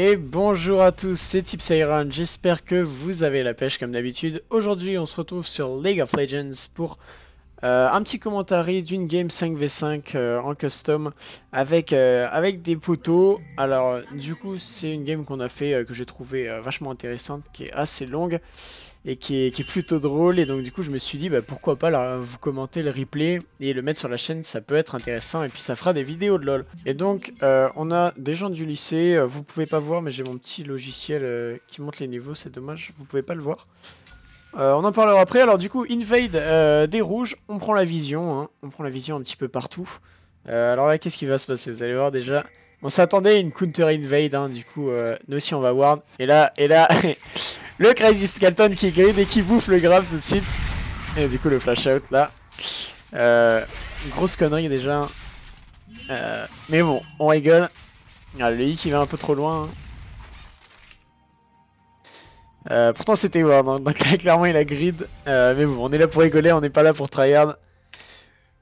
Et bonjour à tous, c'est Tips Iron, j'espère que vous avez la pêche comme d'habitude. Aujourd'hui on se retrouve sur League of Legends pour euh, un petit commentaire d'une game 5v5 euh, en custom avec, euh, avec des poteaux. Alors du coup c'est une game qu'on a fait que j'ai trouvé vachement intéressante, qui est assez longue et qui est, plutôt drôle. Et donc du coup je me suis dit bah, pourquoi pas vous commenter le replay et le mettre sur la chaîne, ça peut être intéressant et puis ça fera des vidéos de LoL. Et donc euh, on a des gens du lycée, euh, vous pouvez pas voir mais j'ai mon petit logiciel euh, qui monte les niveaux, c'est dommage, vous pouvez pas le voir. on en parlera après, alors du coup invade des rouges, on prend la vision, hein. on prend la vision un petit peu partout. alors là qu'est-ce qui va se passer? Vous allez voir déjà... On s'attendait à une counter invade, hein, du coup nous aussi on va ward. Et là, et là Le Crazy Skeleton qui grid et qui bouffe le grave tout de suite. Et du coup le flash out là. Euh, grosse connerie déjà. Euh, mais bon, on rigole. Ah, le qui va un peu trop loin. Hein. Euh, pourtant c'était Ward, hein. donc clairement il a grid. mais bon, on est là pour rigoler, on n'est pas là pour tryhard.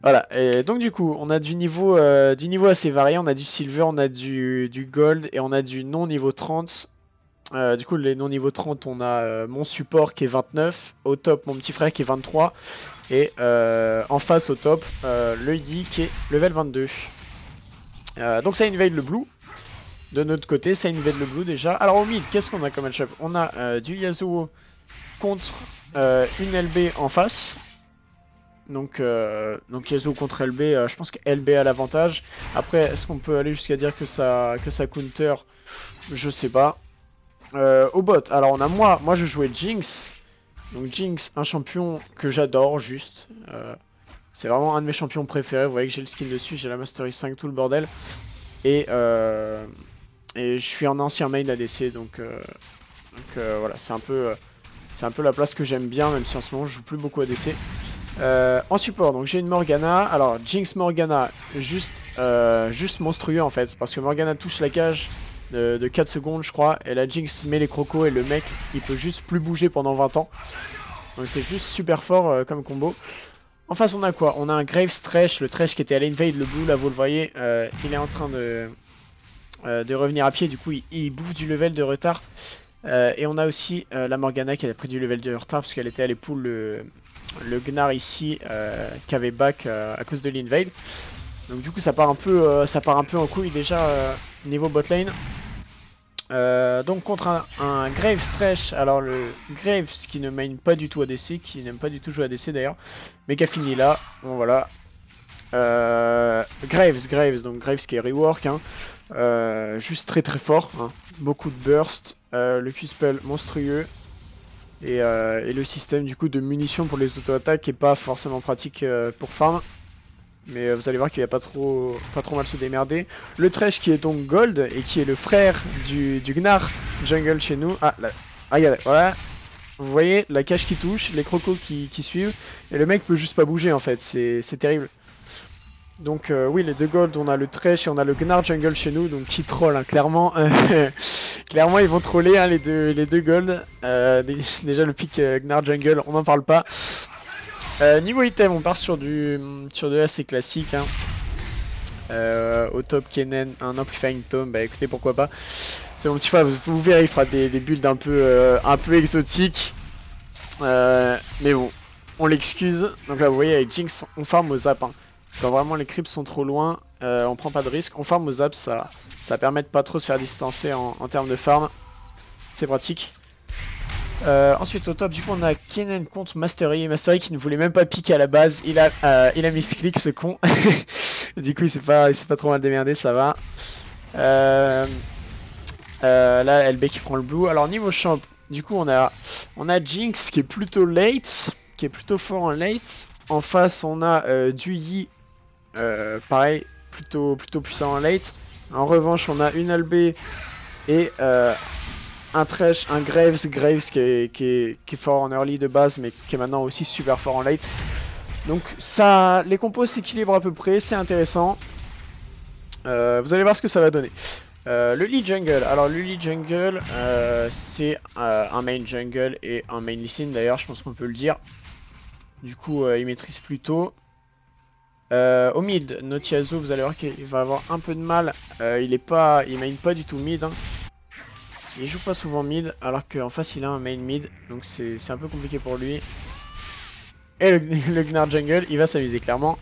Voilà, et donc du coup, on a du niveau, du niveau assez varié, on a du silver, on a du, gold et on a du non niveau 30. Euh, du coup, les non niveau 30, on a euh, mon support qui est 29, au top mon petit frère qui est 23, et euh, en face au top, le Yi qui est level 22. donc ça invade le blue. De notre côté, ça invade le blue déjà. Alors au mid, qu'est-ce qu'on a comme matchup? On a du Yasuo contre une LB en face. Donc, donc Yasuo contre LB, je pense que LB a l'avantage. Après, est-ce qu'on peut aller jusqu'à dire que ça, que ça counter? Je sais pas. Euh, au bot, alors on a moi, moi je jouais Jinx. Donc Jinx, un champion que j'adore juste. Euh, c'est vraiment un de mes champions préférés. Vous voyez que j'ai le skin dessus, j'ai la Mastery 5, tout le bordel. Et, euh, et je suis un ancien main ADC, donc, donc voilà, c'est un, peu, un peu la place que j'aime bien, même si en ce moment je joue plus beaucoup ADC. En support, donc j'ai une Morgana. Alors Jinx Morgana, juste, juste monstrueux en fait, parce que Morgana touche la cage de, 4 secondes je crois et la Jinx met les crocos et le mec il peut juste plus bouger pendant 20 ans. Donc c'est juste super fort euh, comme combo. En face on a quoi? On a un Graves Trash, le Trash qui était à l'invade, le blue là vous le voyez euh, il est en train de, euh, de revenir à pied du coup il, bouffe du level de retard. Et on a aussi la Morgana qui a pris du level de retard parce qu'elle était allée pull le, le Gnar ici qui avait back à cause de l'invade donc du coup ça part un peu, ça part un peu en couille déjà niveau bot lane. Euh, donc contre un, Graves Trash, alors le Graves qui ne main pas du tout ADC, qui n'aime pas du tout jouer ADC d'ailleurs, mais qui a fini là, bon voilà. Euh, Graves, Graves, donc Graves qui est rework, hein. euh, juste très très fort, hein. beaucoup de burst, le Q-spell monstrueux, et, et, le système du coup de munitions pour les auto-attaques est pas forcément pratique pour farm. Mais euh, vous allez voir qu'il va pas trop, pas trop mal se démerder. Le Thresh qui est donc Gold et qui est le frère du, du Gnar Jungle chez nous. Ah, là. Regardez, voilà. Vous voyez, la cage qui touche, les crocos qui, suivent. Et le mec peut juste pas bouger en fait, c'est terrible. Donc euh, oui, les deux Gold, on a le Thresh et on a le Gnar Jungle chez nous, donc qui troll, hein, clairement. clairement, ils vont troller hein, les, deux, les deux Gold. Euh, déjà le pic Gnar Jungle, on n'en parle pas. Euh, niveau item, on part sur du sur de assez classique. Hein. Euh, au top Kennen, un Amplifying Tome, bah écoutez pourquoi pas. C'est mon petit frère, vous, verrez, il fera des, builds un peu, euh, un peu exotiques. mais bon, on l'excuse. Donc là vous voyez avec Jinx, on farm au zap. Quand vraiment les creeps sont trop loin, on prend pas de risque. On farm au zap, ça, ça permet de pas trop se faire distancer en, termes de farm. C'est pratique. Euh, ensuite au top du coup on a Kennen contre Mastery Mastery qui ne voulait même pas piquer à la base Il a, euh, il a mis clic ce con Du coup il s'est pas, pas trop mal démerdé ça va euh, Là LB qui prend le blue Alors niveau champ du coup on a, on a Jinx qui est plutôt late Qui est plutôt fort en late En face on a du Yi Pareil plutôt, plutôt puissant en late En revanche on a une LB et un Thresh, un Graves, Graves qui est, fort en early de base mais qui est maintenant aussi super fort en late. Donc ça, les compos s'équilibrent à peu près, c'est intéressant. Euh, vous allez voir ce que ça va donner. Euh, le lead jungle, alors le lead jungle euh, c'est un main jungle et un main listen d'ailleurs je pense qu'on peut le dire. Du coup il maîtrise plutôt. Au mid, Notiazo, vous allez voir qu'il va avoir un peu de mal. il est pas, il main pas du tout mid. Hein. il joue pas souvent mid, alors qu'en face il a un main mid, donc c'est un peu compliqué pour lui. Et le, Gnar jungle, il va s'amuser clairement.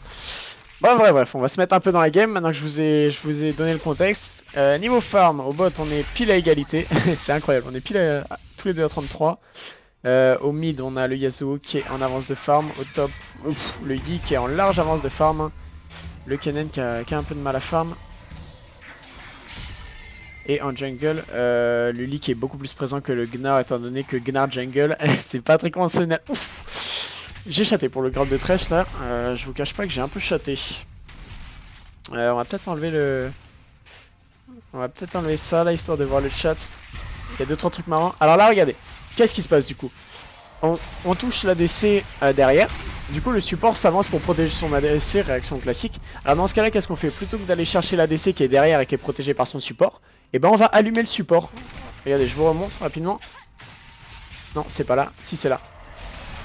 Bon bref, bref, on va se mettre un peu dans la game maintenant que je vous ai, je vous ai donné le contexte. Euh, niveau farm, au bot on est pile à égalité, c'est incroyable, on est pile à, tous les deux à 33. Euh, au mid on a le Yasuo qui est en avance de farm, au top le Yi qui est en large avance de farm, le Kennen qui a, un peu de mal à farm. Et en jungle, euh, le Lee qui est beaucoup plus présent que le Gnar étant donné que Gnar jungle, c'est pas très conventionnel. J'ai chaté pour le grab de trèche là, euh, je vous cache pas que j'ai un peu chaté. On va peut-être enlever le... On va peut-être enlever ça là, histoire de voir le chat. Il y a 2-3 trucs marrants. Alors là, regardez, qu'est-ce qui se passe du coup on, touche l'ADC euh, derrière, du coup le support s'avance pour protéger son ADC, réaction classique. Alors dans ce cas là, qu'est-ce qu'on fait Plutôt que d'aller chercher l'ADC qui est derrière et qui est protégé par son support, eh ben on va allumer le support. Regardez, je vous remonte rapidement. Non, c'est pas là. Si, c'est là.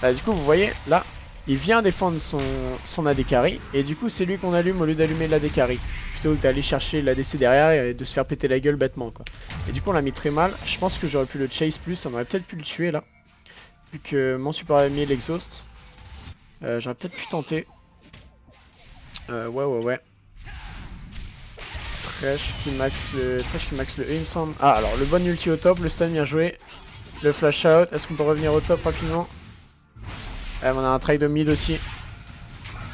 Bah, du coup, vous voyez, là, il vient défendre son, son AD carry. Et du coup, c'est lui qu'on allume au lieu d'allumer l'AD carry. Plutôt que d'aller chercher l'ADC derrière et de se faire péter la gueule bêtement, quoi. Et du coup, on l'a mis très mal. Je pense que j'aurais pu le chase plus. On aurait peut-être pu le tuer, là. Vu que mon support avait mis l'exhaust. Euh, j'aurais peut-être pu tenter. Euh, ouais, ouais, ouais. Trash qui max le. Trash qui max le E il me semble. Ah alors le bon ulti au top, le stun bien joué. Le flash out. Est-ce qu'on peut revenir au top rapidement? On a un trade au mid aussi.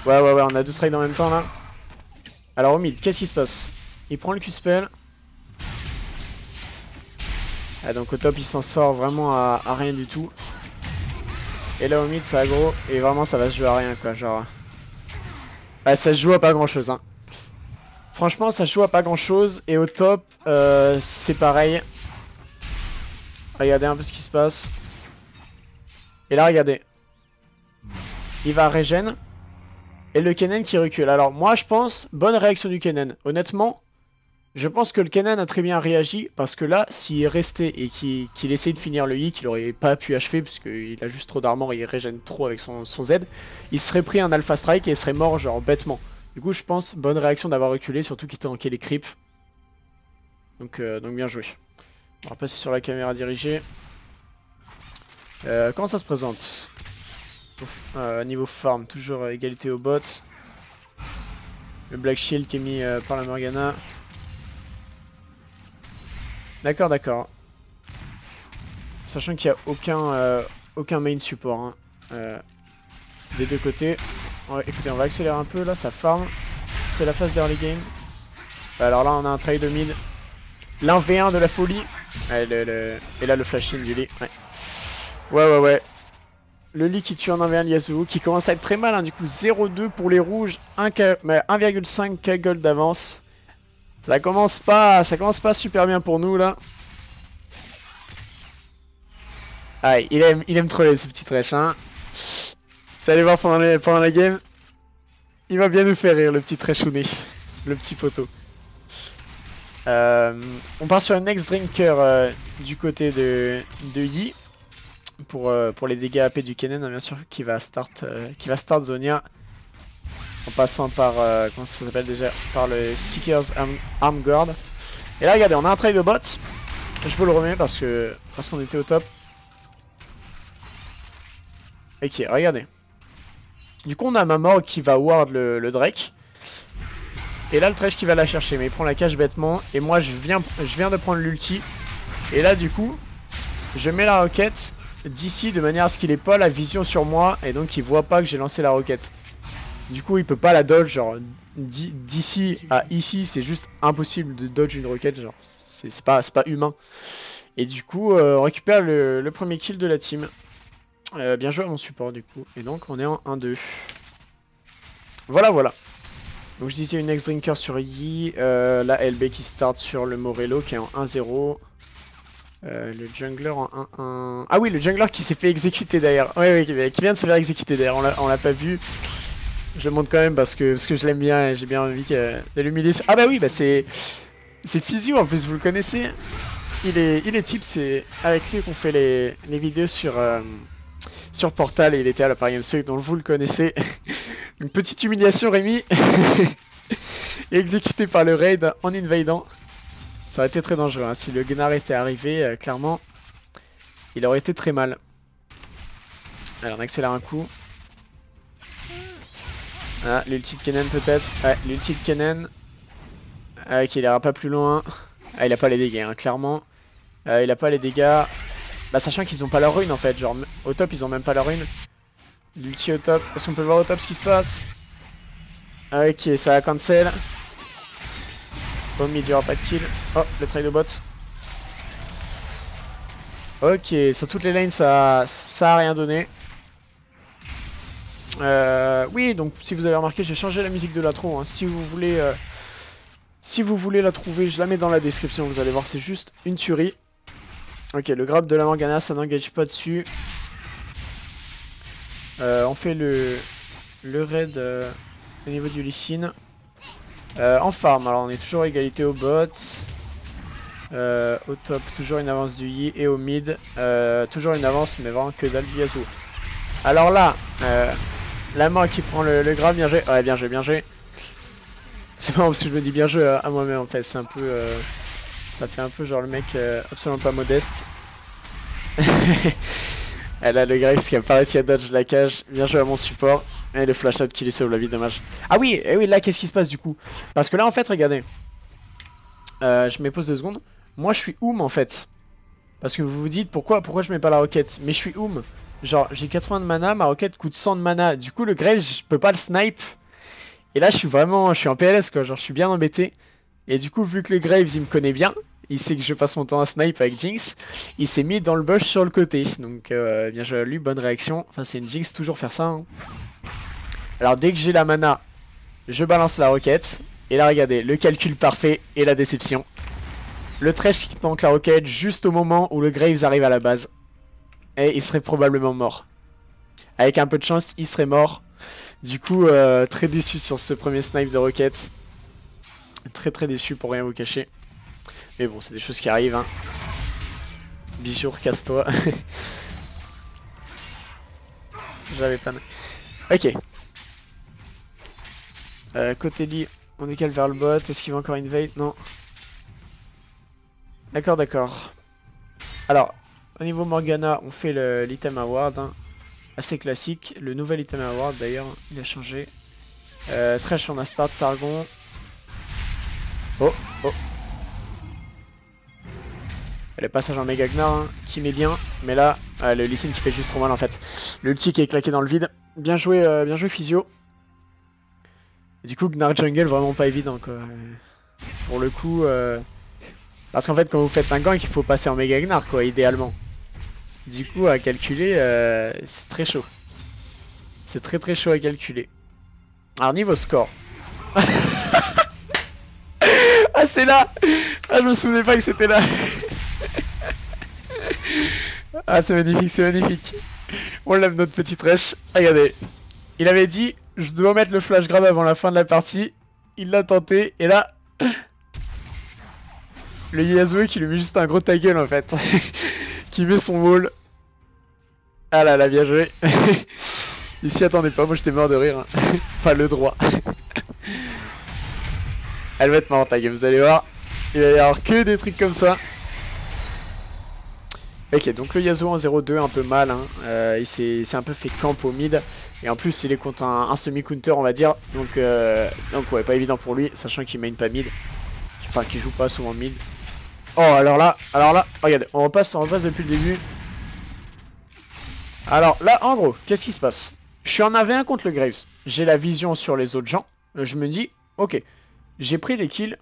Ouais ouais ouais on a deux trades en même temps là. Alors au mid, qu'est-ce qui se passe? Il prend le Q-spell. Ah donc au top il s'en sort vraiment à, rien du tout. Et là au mid ça aggro et vraiment ça va se jouer à rien quoi genre. Ouais ça se joue à pas grand chose hein. Franchement, ça joue à pas grand chose. Et au top, euh, c'est pareil. Regardez un peu ce qui se passe. Et là, regardez. Il va régène. Et le Kennen qui recule. Alors moi, je pense, bonne réaction du Kennen. Honnêtement, je pense que le Kennen a très bien réagi. Parce que là, s'il restait et qu'il essayait de finir le I, qu'il aurait pas pu achever, parce qu'il a juste trop d'armor et il régène trop avec son, son Z, il serait pris un Alpha Strike et il serait mort, genre, bêtement. Du coup, je pense, bonne réaction d'avoir reculé, surtout qu'il tanké les creeps. Donc, euh, donc bien joué. On va passer sur la caméra dirigée. Euh, comment ça se présente? Euh, Niveau farm, toujours égalité aux bots. Le Black Shield qui est mis par la Morgana. D'accord, d'accord. Sachant qu'il n'y a aucun, aucun main support hein. des deux côtés. Ouais, écoutez, on va accélérer un peu là, ça farm. C'est la phase d'early game. Alors là, on a un trade de mid. L'un V1 de la folie. Et là, le flash in du lit. Ouais. ouais, ouais, ouais. Le lit qui tue en 1v1 Yasuo, qui commence à être très mal. Hein, du coup, 0-2 pour les rouges, 1,5k k gold d'avance. Ça commence pas, ça commence pas super bien pour nous là. Ah, il aime, il aime troller ce petit trash, hein. Vous allez voir pendant, la game. Il va bien nous faire rire, le petit Treshouné. Le petit poteau. Euh, on part sur un next drinker euh, du côté de, de Yi. Pour, euh, pour les dégâts AP du Kennen, hein, bien sûr, qui va start, qui va start Zonia. En passant par, comment ça s'appelle déjà Par le Seeker's Arm, Guard. Et là, regardez, on a un trade de bot. Je peux le remettre parce que parce qu'on était au top. Ok, regardez. Du coup, on a Mamor qui va ward le, Drake. Et là, le Thresh qui va la chercher. Mais il prend la cache bêtement. Et moi, je viens, je viens de prendre l'ulti. Et là, du coup, je mets la roquette d'ici de manière à ce qu'il ait pas la vision sur moi. Et donc, il voit pas que j'ai lancé la roquette. Du coup, il peut pas la dodge. Genre, d'ici à ici, c'est juste impossible de dodge une roquette. Genre, c'est pas, pas humain. Et du coup, euh, on récupère le premier kill de la team. Euh, bien joué à mon support du coup. Et donc on est en 1-2. Voilà, voilà. Donc je disais une ex-drinker sur Yi. Euh, la LB qui start sur le Morello qui est en 1-0. Euh, le jungler en 1-1. Ah oui, le jungler qui s'est fait exécuter d'ailleurs. Oui, oui, qui vient de se faire exécuter d'ailleurs. On l'a pas vu. Je le montre quand même parce que, parce que je l'aime bien et j'ai bien envie de l'humilier. Ah bah oui, bah c'est... C'est Physio en plus, vous le connaissez. Il est, il est type, c'est avec lui qu'on fait les, les vidéos sur sur Portal et il était à la Paris Games dont vous le connaissez. Une petite humiliation Rémi. exécuté par le raid en invadant. Ça aurait été très dangereux. Hein. Si le Gnar était arrivé, euh, clairement, il aurait été très mal. Alors on accélère un coup. Ah, l'ulti de Kennen peut-être. Ouais, l'ulti de Kennen. Ah, ok, il ira pas plus loin. Ah, il a pas les dégâts, hein, clairement. Euh, il a pas les dégâts. Bah, sachant qu'ils ont pas leur rune en fait. Genre, au top, ils ont même pas leur rune. L'ulti au top. Est-ce qu'on peut voir au top ce qui se passe? Ok, ça a cancel. Au mid, il n'y aura pas de kill. Oh, le trail de bot. Ok, sur toutes les lanes, ça, ça a rien donné. Euh, oui, donc si vous avez remarqué, j'ai changé la musique de l'intro. Hein. Si vous voulez, euh, si vous voulez la trouver, je la mets dans la description. Vous allez voir, c'est juste une tuerie. Ok, le grab de la Morgana, ça n'engage pas dessus. Euh, on fait le, le raid au niveau du Lysine. En farm, alors on est toujours égalité au bot. au top, toujours une avance du Yi. Et au mid, toujours une avance, mais vraiment que dalle du Yasuo. Alors là, la mort qui prend le, grave, bien joué. Ouais, bien joué, bien joué. C'est marrant parce que je me dis bien joué à, moi-même en fait. C'est un peu. Euh, ça fait un peu genre le mec euh, absolument pas modeste. Elle a le Graves qui a pas réussi à dodge la cage. Bien joué à mon support. Et le flash out qui lui sauve la vie, dommage. Ah oui, et eh oui, là qu'est-ce qui se passe du coup? Parce que là en fait, regardez. Euh, je me pose deux secondes. Moi je suis Oum en fait. Parce que vous vous dites pourquoi, pourquoi je mets pas la roquette? Mais je suis Oum. Genre, j'ai 80 de mana, ma roquette coûte 100 de mana. Du coup, le Graves, je peux pas le snipe. Et là, je suis vraiment, je suis en PLS, quoi. Genre, je suis bien embêté. Et du coup, vu que le Graves, il me connaît bien, il sait que je passe mon temps à snipe avec Jinx, il s'est mis dans le bush sur le côté. Donc, euh, bien joué à lui, bonne réaction. Enfin, c'est une Jinx, toujours faire ça. Hein. Alors, dès que j'ai la mana, je balance la roquette. Et là, regardez, le calcul parfait et la déception. Le trash qui tank la roquette juste au moment où le Graves arrive à la base et il serait probablement mort. Avec un peu de chance, il serait mort. Du coup, euh, très déçu sur ce premier snipe de Rocket. Très très déçu pour rien vous cacher. Mais bon, c'est des choses qui arrivent. Hein. Bijour, casse-toi. J'avais pas... Ok. Euh, côté lit, on décale vers le bot. Est-ce qu'il va encore invade Non. D'accord, d'accord. Alors, au niveau Morgana, on fait l'item award. Hein. Assez classique. Le nouvel item award d'ailleurs, il a changé. Euh, Trash, on a start Targon. Oh, oh. Le passage en méga Gnar hein, qui met bien. Mais là, euh, le Lysine qui fait juste trop mal en fait. L'ulti qui est claqué dans le vide. Bien joué, euh, bien joué Physio. du coup, Gnar Jungle vraiment pas évident quoi. Pour le coup... Euh, parce qu'en fait, quand vous faites un gank, il faut passer en méga Gnar quoi, idéalement. Du coup, à calculer, c'est très chaud. C'est très très chaud à calculer. Alors, niveau score. ah, c'est là Ah, je me souvenais pas que c'était là. Ah, c'est magnifique, c'est magnifique. On lève notre petit trèche. Regardez. Il avait dit, je dois mettre le flash grab avant la fin de la partie. Il l'a tenté, et là... Le Yasuo qui lui met juste un gros ta gueule en fait. qui met son wall. Ah là là, bien joué. Il s'y attendait pas, moi j'étais mort de rire. Hein. pas le droit. Elle va être marrante la game, vous allez voir. Il va y avoir que des trucs comme ça. Ok, donc le Yasuo en 0-2, un peu mal. Hein. Euh, il s'est un peu fait camp au mid. Et en plus, il est contre un, semi-counter, on va dire. Donc, euh, donc ouais, pas évident pour lui, sachant qu'il main pas mid. Enfin, qu'il joue pas souvent mid. Oh, alors là, alors là, regardez, on repasse, on repasse depuis le début. Alors là, en gros, qu'est-ce qui se passe? Je suis en AV1 contre le Graves. J'ai la vision sur les autres gens. Je me dis, ok, j'ai pris des kills.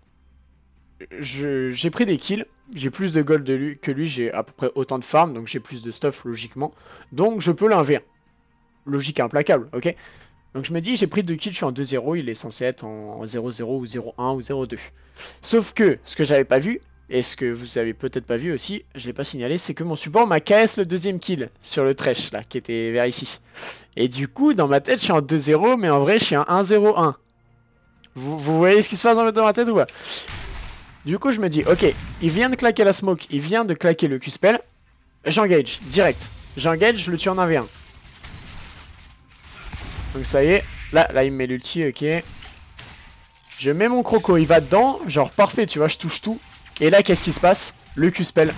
J'ai pris des kills. J'ai plus de gold que lui. J'ai à peu près autant de farm, donc j'ai plus de stuff logiquement. Donc je peux l'inver. Logique implacable, ok? Donc je me dis, j'ai pris deux kills, je suis en 2-0, il est censé être en 0-0 ou 0-1 ou 0-2. Sauf que, ce que j'avais pas vu, et ce que vous avez peut-être pas vu aussi, je l'ai pas signalé, c'est que mon support m'a KS le deuxième kill sur le Thresh, là, qui était vers ici. Et du coup, dans ma tête, je suis en 2-0, mais en vrai, je suis en 1-0-1. Vous, voyez ce qui se passe dans ma tête ou pas? Du coup, je me dis, ok, il vient de claquer la smoke, il vient de claquer le Q-spell, j'engage, direct. J'engage, je le tue en 1v1. Donc ça y est, là, il me met l'ulti, ok. Je mets mon croco, il va dedans, genre parfait, tu vois, je touche tout. Et là, qu'est-ce qui se passe? Le Q-Spell.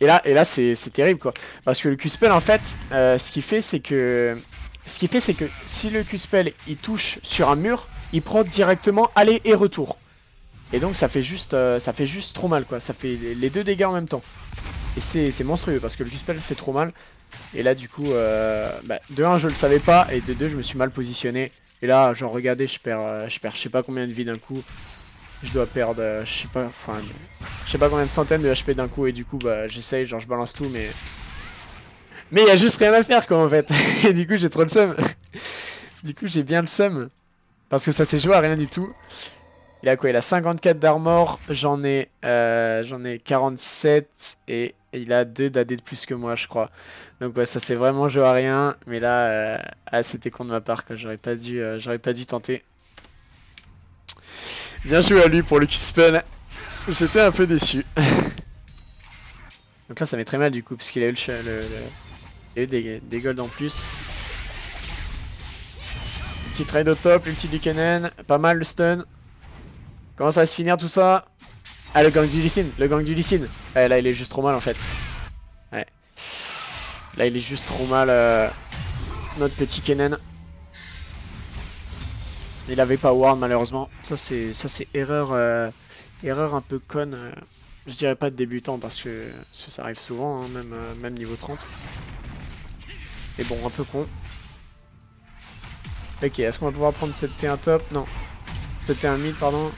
Et là, et là c'est terrible, quoi. Parce que le Q-Spell, en fait, euh, ce qu'il fait, c'est que... Ce qu'il fait, c'est que si le Q-Spell, il touche sur un mur, il prend directement aller et retour. Et donc, ça fait juste, euh, ça fait juste trop mal, quoi. Ça fait les deux dégâts en même temps. Et c'est monstrueux, parce que le Q-Spell fait trop mal. Et là, du coup, euh, bah, de 1, je le savais pas, et de 2, je me suis mal positionné. Et là, genre, regardez, je perds, je perds je sais pas combien de vie d'un coup je dois perdre, euh, je sais pas, enfin, je sais pas combien de centaines de HP d'un coup et du coup bah j'essaye, genre je balance tout mais... Mais il y a juste rien à faire quoi en fait, et du coup j'ai trop le seum. du coup j'ai bien le seum, parce que ça s'est joué à rien du tout. Il a quoi Il a 54 d'armor, j'en ai, euh, j'en ai 47 et il a 2 d'AD de plus que moi je crois. Donc ouais ça s'est vraiment joué à rien, mais là, euh, ah, c'était con de ma part j'aurais pas dû, j'aurais pas dû tenter. Bien joué à lui pour le Q-Spell. J'étais un peu déçu. Donc là, ça met très mal du coup, parce qu'il a eu, le, Il a eu des, des golds en plus. Petit trade au top, ulti du Kennen. Pas mal le stun. Comment ça va se finir tout ça? Ah, le gang du Lee le gang du Lee Ouais, là, il est juste trop mal en fait. Ouais. Là, il est juste trop mal, euh, notre petit Kennen. Il avait pas Ward malheureusement. Ça c'est ça c'est erreur euh, erreur un peu conne. Euh, je dirais pas de débutant parce que ça arrive souvent, hein, même, même niveau 30. Et bon, un peu con. Ok, est-ce qu'on va pouvoir prendre cette T1 top? Non. Cette T1 mid, pardon.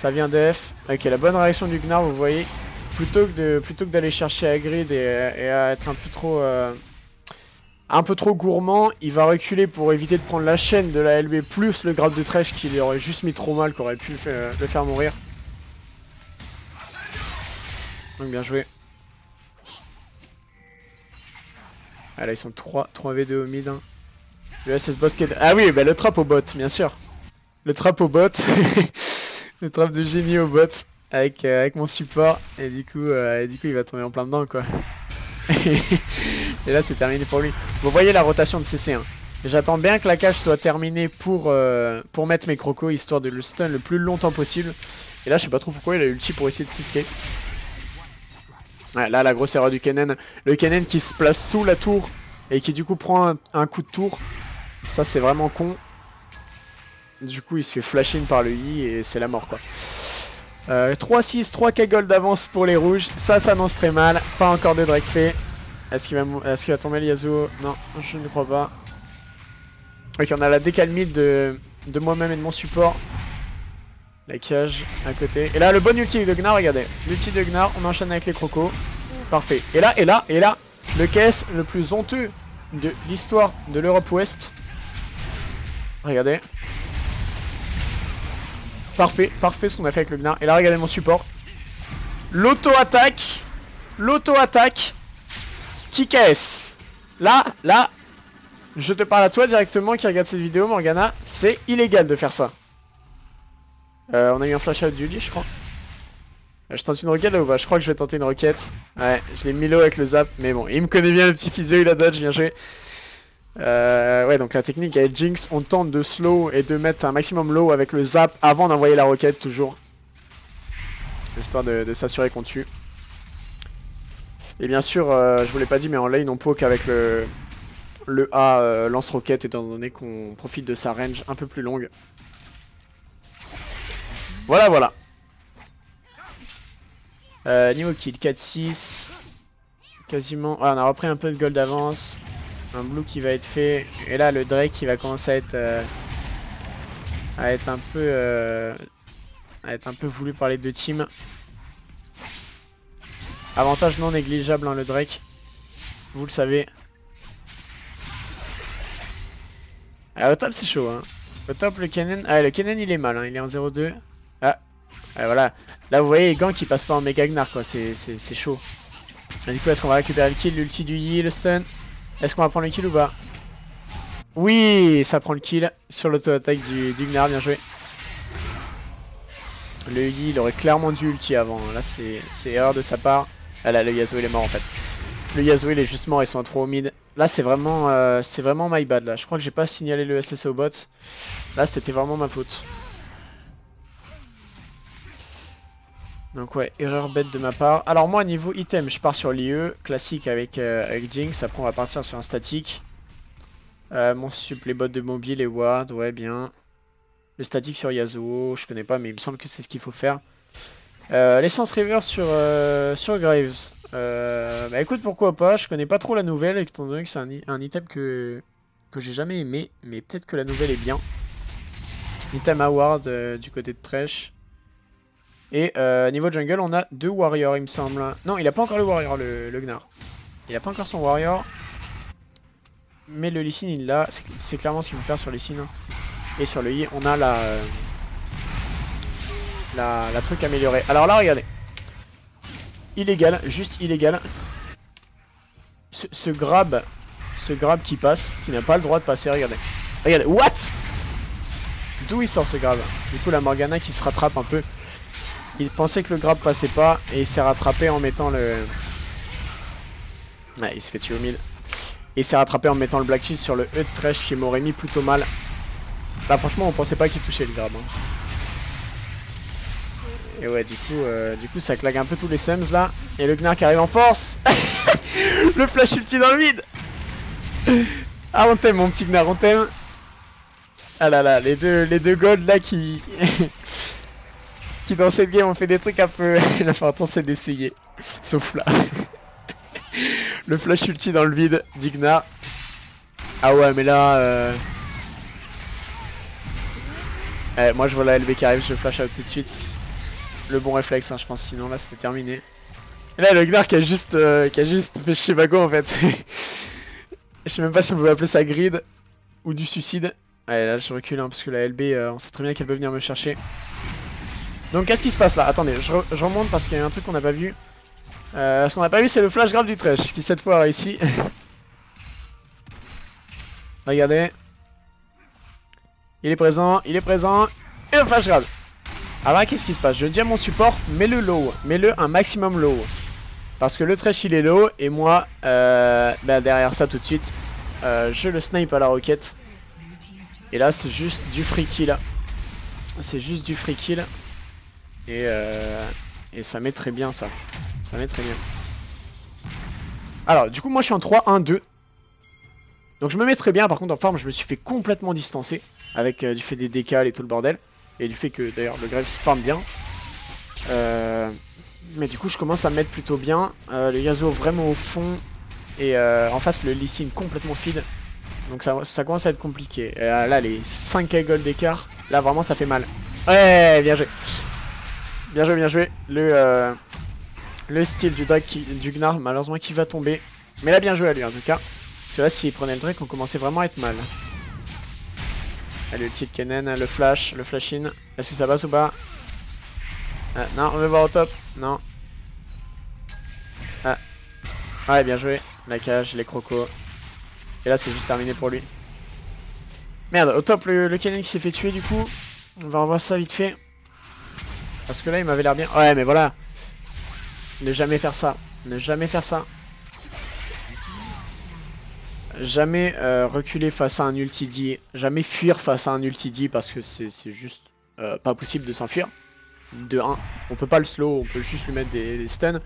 Ça vient d'F. Ok, la bonne réaction du Gnar, vous voyez. Plutôt que d'aller chercher à grid et, à être un peu trop un peu trop gourmand, il va reculer pour éviter de prendre la chaîne de la LB plus le grade de trèche qui lui aurait juste mis trop mal, qui aurait pu le, faire mourir. Donc bien joué. Ah là ils sont 3, 3v2 au mid. Hein. Le SS est... Ah oui, bah le trap au bot, bien sûr. Le trap au bot. le trap de génie au bot. Avec, euh, avec mon support. Et du coup, euh, et du coup il va tomber en plein dedans quoi. et là c'est terminé pour lui. Vous voyez la rotation de CC1. Hein. J'attends bien que la cage soit terminée pour, euh, pour mettre mes crocos, histoire de le stun le plus longtemps possible. Et là je sais pas trop pourquoi il a ulti pour essayer de s'escape. Ouais, là la grosse erreur du Kennen. Le Kennen qui se place sous la tour et qui du coup prend un, coup de tour. Ça c'est vraiment con. Du coup il se fait flash in par le I et c'est la mort quoi. 3-6, 3k gold d'avance pour les rouges. Ça s'annonce très mal. Pas encore de Drake fait. Est-ce qu'il va, est va, tomber Non, je ne crois pas. Ok, on a la décalmite de, de moi-même et de mon support. La cage à côté. Et là, le bon ulti de Gnar, regardez. L'ulti de Gnar, on enchaîne avec les crocos. Parfait. Et là, et là, et là, le caisse le plus honteux de l'histoire de l'Europe Ouest. Regardez. Parfait, parfait ce qu'on a fait avec le Gnar. Et là, regardez mon support. L'auto-attaque. L'auto-attaque. Qui caisse Là, là, je te parle à toi directement qui regarde cette vidéo, Morgana. C'est illégal de faire ça. Euh, on a eu un flash out du lit, je crois. Euh, je tente une roquette là ou pas Je crois que je vais tenter une roquette. Ouais, je l'ai mis low avec le zap, mais bon, il me connaît bien le petit physio, il a dodge, bien joué. Euh, ouais, donc la technique avec Jinx, on tente de slow et de mettre un maximum low avec le zap avant d'envoyer la roquette, toujours. Histoire de, s'assurer qu'on tue. Et bien sûr, euh, je vous l'ai pas dit, mais en lane, on poke avec le, le A euh, lance-roquette, étant donné qu'on profite de sa range un peu plus longue. Voilà, voilà. niveau kill, 4-6. Quasiment... on a repris un peu de gold d'avance. Un blue qui va être fait. Et là, le Drake qui va commencer à être... Euh, à être un peu... Euh, à être un peu voulu par les deux teams. Avantage non négligeable, hein, le Drake. Vous le savez. Ah, au top, c'est chaud. Hein. Au top, le Kennen... Ah, le Kennen, il est mal. Hein. Il est en 0-2. Ah. ah. voilà. Là, vous voyez, Gang qui passe pas en méga Gnar, quoi. C'est chaud. du coup, est-ce qu'on va récupérer le kill, l'ulti du Yi, le stun? Est-ce qu'on va prendre le kill ou pas Oui, ça prend le kill sur l'auto-attaque du, du Gnar, bien joué. Le Yi, il aurait clairement dû ulti avant. Là, c'est erreur de sa part. Ah là, le Yasuo, il est mort en fait. Le Yasuo, il est juste mort, ils sont trop au mid. Là, c'est vraiment, euh, c'est vraiment my bad. Là, je crois que j'ai pas signalé le SSO bot. Là, c'était vraiment ma faute. Donc ouais, erreur bête de ma part. Alors moi, niveau item, je pars sur l'IE, classique avec, euh, avec Jinx. Après, on va partir sur un statique. Euh, mon sup, les bottes de mobile et ward, ouais, bien. Le statique sur Yasuo, je connais pas, mais il me semble que c'est ce qu'il faut faire. Euh, L'essence river sur, sur Graves. Bah écoute, pourquoi pas, je connais pas trop la nouvelle, étant donné que c'est un, un, item que, que j'ai jamais aimé, mais peut-être que la nouvelle est bien. Item Award du côté de Trash. Et euh, niveau jungle, on a deux warriors, il me semble. Non, il a pas encore le warrior, le, le Gnar. Il a pas encore son warrior. Mais le Lee Sin, il l'a. C'est clairement ce qu'il faut faire sur les Sin. Et sur le Yi, on a la, euh, la, la truc améliorée. Alors là, regardez. Illégal, juste illégal. Ce grab, ce grab qui passe, qui n'a pas le droit de passer, regardez. Regardez, what? D'où il sort ce grab? Du coup, la Morgana qui se rattrape un peu. Il pensait que le grab passait pas et il s'est rattrapé en mettant le... Ouais, il s'est fait tuer au mille. Et il s'est rattrapé en mettant le Black Shield sur le E de Trash qui m'aurait mis plutôt mal. Bah franchement, on pensait pas qu'il touchait le grab. Hein. Et ouais, du coup, euh, du coup, ça claque un peu tous les sums là. Et le Gnar qui arrive en force. le flash ulti dans le vide. Ah, on t'aime, mon petit Gnar, on t'aime. Ah là là, les deux, les deux gold là qui... dans cette game ont fait des trucs un peu... L'important c'est d'essayer. Sauf là. le flash ulti dans le vide d'Ignar. Ah ouais, mais là... Euh... Eh, moi je vois la LB qui arrive, je flash out tout de suite. Le bon réflexe, hein, je pense, sinon là c'était terminé. Et là le Gnar qui a juste, euh, qui a juste fait Shivago en fait. je sais même pas si on peut appeler ça grid ou du suicide. Allez là je recule hein, parce que la LB euh, on sait très bien qu'elle peut venir me chercher. Donc qu'est-ce qui se passe là? Attendez, je, re je, remonte parce qu'il y a un truc qu'on n'a pas vu. Euh, ce qu'on n'a pas vu c'est le flash grave du trash qui cette fois a réussi. Regardez. Il est présent, il est présent. Et le flash grab. Alors là, qu'est-ce qui se passe? Je dis à mon support, mets-le low. Mets-le un maximum low. Parce que le trash il est low. Et moi, euh, bah, derrière ça tout de suite, euh, je le snipe à la roquette. Et là, c'est juste du free kill. C'est juste du free kill. Et, euh, et ça met très bien ça. Ça met très bien. Alors, du coup, moi je suis en 3-1-2. Donc je me mets très bien. Par contre, en farm, je me suis fait complètement distancer. Avec euh, du fait des décales et tout le bordel. Et du fait que d'ailleurs le Graves farm bien. Euh, mais du coup, je commence à me mettre plutôt bien. Euh, le Yasuo vraiment au fond. Et en face, le Lee complètement feed. Donc ça, commence à être compliqué. Là, les 5 gold d'écart. Là, vraiment, ça fait mal. Ouais, bien joué. Bien joué, bien joué. Le, euh, le style du Drake, qui, du Gnar, malheureusement, qui va tomber. Mais là, bien joué à lui, en tout cas. Parce que là, s'il prenait le Drake, on commençait vraiment à être mal. Allez, le petit Kennen, le flash, le flash in. Est-ce que ça passe ou pas? Ah, Non, on veut voir au top. Non. Ah. Ouais, bien joué. La cage, les crocos. Et là, c'est juste terminé pour lui. Merde, au top, le, le qui s'est fait tuer du coup. On va revoir ça vite fait. Parce que là, il m'avait l'air bien. Ouais, mais voilà. Ne jamais faire ça. Ne jamais faire ça. Jamais euh, reculer face à un ulti D. Jamais fuir face à un ulti D parce que c'est juste euh, pas possible de s'enfuir. De 1, on peut pas le slow, on peut juste lui mettre des, stuns.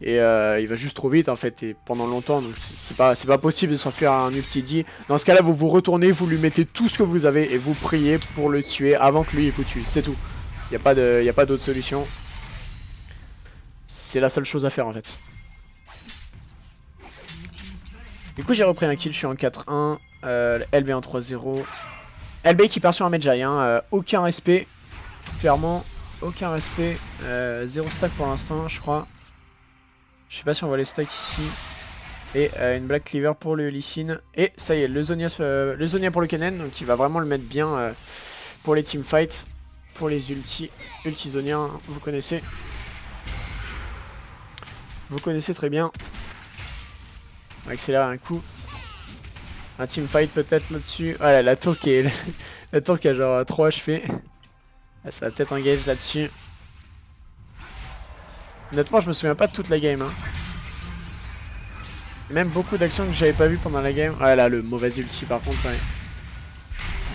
Et euh, il va juste trop vite en fait, et pendant longtemps, donc c'est pas, pas possible de s'enfuir à un ulti D. Dans ce cas là, vous vous retournez, vous lui mettez tout ce que vous avez et vous priez pour le tuer avant que lui il vous tue, c'est tout. Il n'y a pas d'autre solution. C'est la seule chose à faire en fait. Du coup j'ai repris un kill, je suis en 4-1. Euh, LB en 3-0. LB qui part sur un Medjay, hein. euh, aucun respect. Clairement, aucun respect. Euh, zéro stack pour l'instant, je crois. Je sais pas si on voit les stacks ici. Et euh, une Black Cleaver pour le Lee Et ça y est, le Zonia, le Zonia pour le Kennen. Donc il va vraiment le mettre bien pour les teamfights. Pour les ulti, ulti Zonia, hein, vous connaissez. Vous connaissez très bien. On va accélérer un coup. Un teamfight peut-être là-dessus. Voilà, la tour qui est... la qui a genre 3 HP. Ah, ça va peut-être engage là-dessus. Honnêtement, je me souviens pas de toute la game. Hein. Même beaucoup d'actions que j'avais pas vu pendant la game. Ouais, là, le mauvais ulti par contre.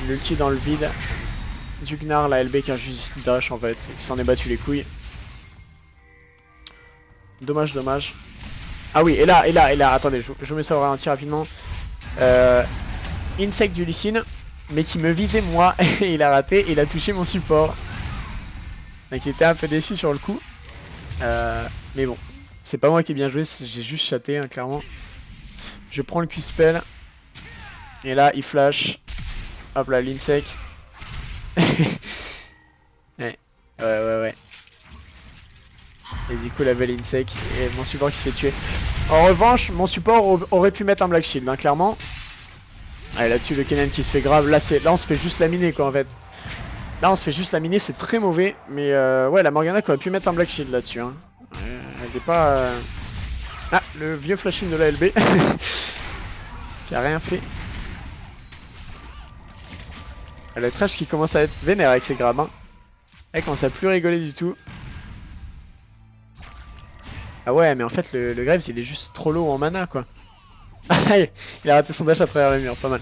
L'ulti dans le vide. Du Gnar, la LB qui a juste dash en fait. Il s'en est battu les couilles. Dommage, dommage. Ah oui, et là, et là, et là, attendez, je, je mets ça au ralenti rapidement. Euh, insect du Lysine, mais qui me visait moi, et il a raté, il a touché mon support. Donc il était un peu déçu sur le coup. Euh, mais bon, c'est pas moi qui ai bien joué, j'ai juste chaté, hein, clairement. Je prends le Q-Spell. Et là, il flash. Hop là, l'insec. ouais, ouais, ouais, ouais. Et du coup, la belle insec. Et mon support qui se fait tuer. En revanche, mon support aurait pu mettre un Black Shield, hein, clairement. Allez, là-dessus, le Kennen qui se fait grave. Là, là, on se fait juste laminer, quoi, en fait. Là, on se fait juste laminer, c'est très mauvais. Mais euh, ouais, la Morgana qui aurait pu mettre un Black Shield là-dessus. Hein. elle n'est pas... Euh, ah, le vieux flashing de la LB. qui a rien fait. Le trash qui commence à être vénère avec ses grabs. Hein. Elle commence à plus rigoler du tout. Ah ouais, mais en fait, le, Graves, il est juste trop low en mana, quoi. il a raté son dash à travers le mur, pas mal.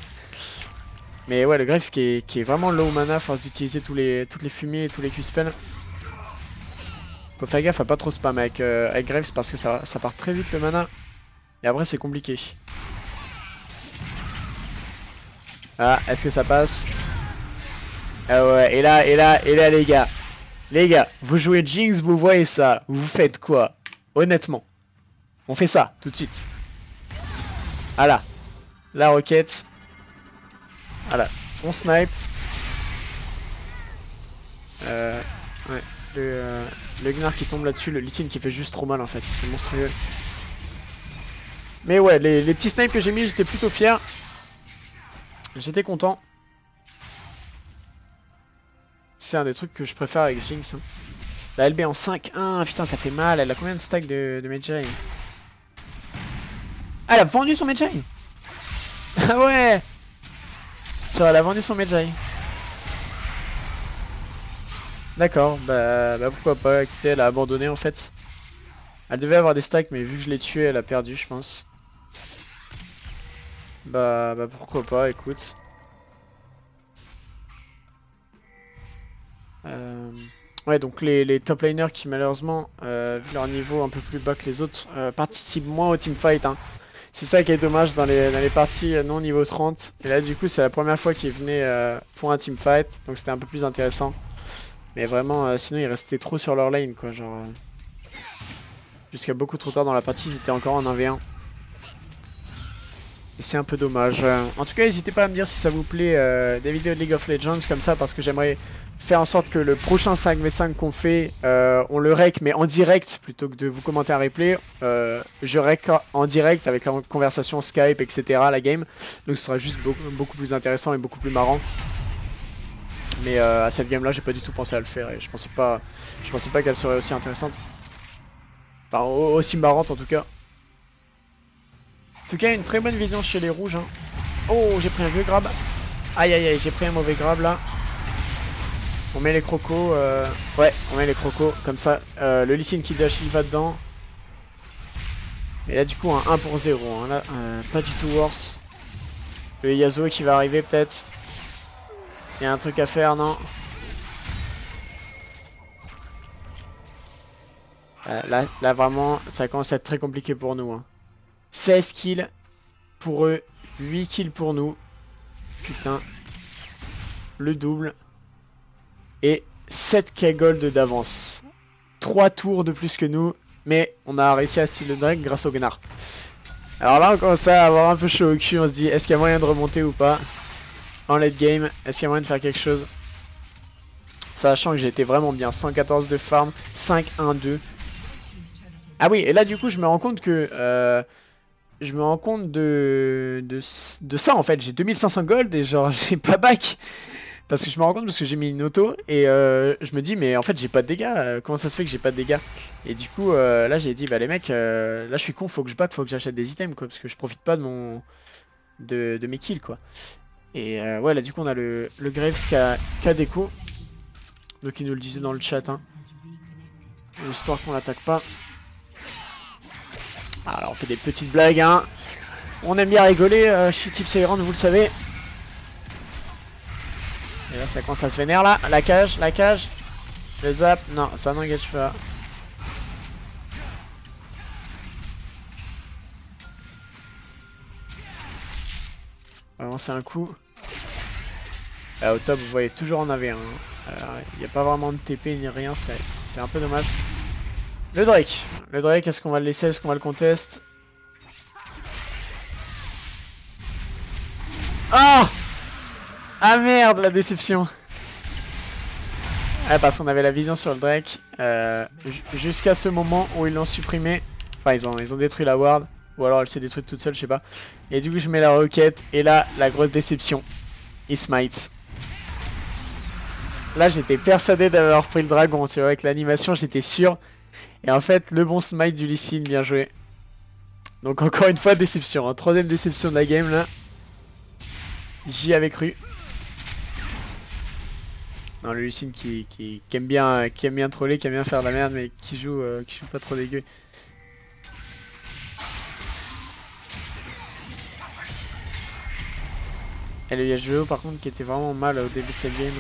Mais ouais, le Graves qui est, qui est vraiment low mana force d'utiliser toutes les fumiers et tous les Q-spells. Faut faire gaffe à pas trop spam avec, euh, Graves parce que ça part très vite le mana. Et après, c'est compliqué. Ah, est-ce que ça passe? Ah ouais, et là, et là, et là, les gars. Les gars, vous jouez Jinx, vous voyez ça. Vous faites quoi? Honnêtement. On fait ça, tout de suite. Voilà. La roquette. Voilà. On snipe. Euh, ouais. Le, euh, le Gnar qui tombe là-dessus, le Lysine qui fait juste trop mal en fait. C'est monstrueux. Mais ouais, les, les petits snipes que j'ai mis, j'étais plutôt fier. J'étais content. C'est un des trucs que je préfère avec Jinx. Hein. La LB en 5-1, putain ça fait mal. Elle a combien de stacks de, de Ah elle a vendu son Medjay Ah ouais Genre elle a vendu son Medjay. D'accord, bah, bah, pourquoi pas. Écoutez, elle a abandonné en fait. Elle devait avoir des stacks mais vu que je l'ai tué elle a perdu je pense. Bah, bah pourquoi pas, écoute. Euh, ouais, donc les, top laners qui malheureusement, euh, vu leur niveau un peu plus bas que les autres, euh, participent moins au teamfight. Hein. C'est ça qui est dommage dans les, dans les parties non niveau 30. Et là du coup c'est la première fois qu'ils venaient pour un teamfight, donc c'était un peu plus intéressant. Mais vraiment, sinon ils restaient trop sur leur lane quoi, genre... Jusqu'à beaucoup trop tard dans la partie, ils étaient encore en 1v1. C'est un peu dommage. En tout cas, n'hésitez pas à me dire si ça vous plaît des vidéos de League of Legends comme ça, parce que j'aimerais faire en sorte que le prochain 5v5 qu'on fait, euh, on le rec mais en direct plutôt que de vous commenter un replay. Euh, je rec en direct avec la conversation Skype, etc. la game. Donc ce sera juste beaucoup, plus intéressant et beaucoup plus marrant. Mais euh, à cette game là, j'ai pas du tout pensé à le faire et je pensais pas, je pensais pas qu'elle serait aussi intéressante. Enfin, aussi marrante en tout cas. En tout cas, une très bonne vision chez les rouges. Hein. Oh, j'ai pris un vieux grab. Aïe aïe aïe, j'ai pris un mauvais grab là. On met les crocos. Euh... Ouais, on met les crocos. Comme ça, euh, le Lysine qui dash, il va dedans. Et là, du coup, un 1 pour 0. Hein. Euh, pas du tout worse. Le Yasuo qui va arriver, peut-être. Il y a un truc à faire, non? Euh, là, là, vraiment, ça commence à être très compliqué pour nous. Hein. 16 kills pour eux. 8 kills pour nous. Putain. Le double et 7k gold d'avance. 3 tours de plus que nous, mais on a réussi à style le drag grâce au Gnard. Alors là on commence à avoir un peu chaud au cul, on se dit est-ce qu'il y a moyen de remonter ou pas En late game, est-ce qu'il y a moyen de faire quelque chose? Sachant que été vraiment bien, 114 de farm, 5-1-2. Ah oui, et là du coup je me rends compte que... Euh, je me rends compte de, de, ça en fait, j'ai 2500 gold et genre j'ai pas back parce que je me rends compte parce que j'ai mis une auto et euh, je me dis mais en fait j'ai pas de dégâts, euh, comment ça se fait que j'ai pas de dégâts? Et du coup euh, là j'ai dit bah les mecs, là je suis con, faut que je back, faut que j'achète des items quoi, parce que je profite pas de mon de, de mes kills quoi. Et ouais là du coup on a le, le Graves qui a, qui a des coups, donc il nous le disait dans le chat hein. Histoire qu'on l'attaque pas. Alors on fait des petites blagues, hein. On aime bien rigoler chez Type Célérante, vous le savez. Et là, ça commence à se vénère, là. La cage, la cage. Le zap. Non, ça n'engage pas. On va lancer un coup. Là, au top, vous voyez toujours en AV1. Hein. Euh, il n'y a pas vraiment de TP ni rien, c'est un peu dommage. Le Drake. Le Drake, est-ce qu'on va le laisser Est-ce qu'on va le conteste Ah Ah merde, la déception Ouais, parce qu'on avait la vision sur le Drake. Euh, jusqu'à ce moment où ils l'ont supprimé. Enfin, ils ont, ils ont détruit la ward. Ou alors elle s'est détruite toute seule, je sais pas. Et du coup, je mets la roquette. Et là, la grosse déception. Il smite. Là, j'étais persuadé d'avoir pris le dragon. Tu vois, avec l'animation, j'étais sûr. Et en fait, le bon smite du Lee bien joué. Donc encore une fois, déception. Hein. Troisième déception de la game, là. J'y avais cru. Non, le Lee qui, aime bien, qui aime bien troller, qui aime bien faire de la merde, mais qui joue, euh, qui joue pas trop dégueu. Et le Yashveo par contre qui était vraiment mal au début de cette game.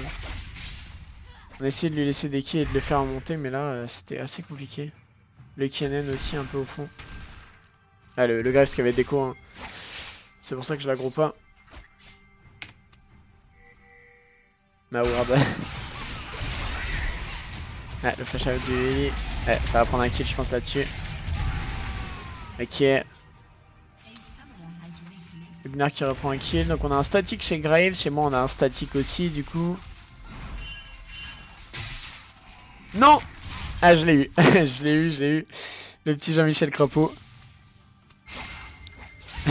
On a essayé de lui laisser des kills et de le faire monter, mais là, euh, c'était assez compliqué. Le Kianen aussi, un peu au fond. Ah, le, le qui avait déco. Hein. C'est pour ça que je l'aggro pas. Ma ward. ah, le flash out du Ouais, ça va prendre un kill, je pense, là-dessus. Ok. Lugnar qui reprend un kill. Donc on a un statique chez Graves. Chez moi, on a un statique aussi, du coup. Non Ah, je l'ai eu. je l'ai eu, je l'ai eu. Le petit Jean-Michel Crapaud.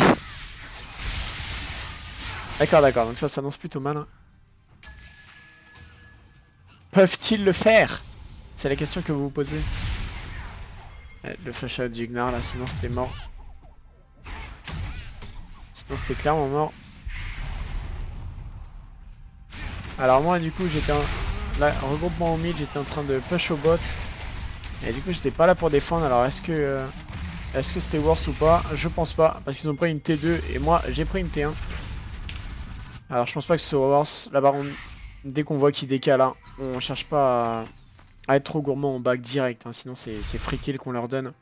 d'accord, d'accord. Donc ça s'annonce plutôt mal. Peuvent-ils le faire? C'est la question que vous vous posez. Le flash out du Gnar là, sinon c'était mort. Sinon c'était clairement mort. Alors moi du coup j'étais en... Là, regroupement au mid, j'étais en train de push au bot. Et du coup, j'étais pas là pour défendre. Alors, est-ce que euh, est-ce que c'était worse ou pas? Je pense pas. Parce qu'ils ont pris une T2 et moi, j'ai pris une T1. Alors, je pense pas que ce soit worse. Là, baron dès qu'on voit qu'il décale, hein, on cherche pas à, être trop gourmand en back direct. Hein, sinon, c'est free kill qu'on leur donne.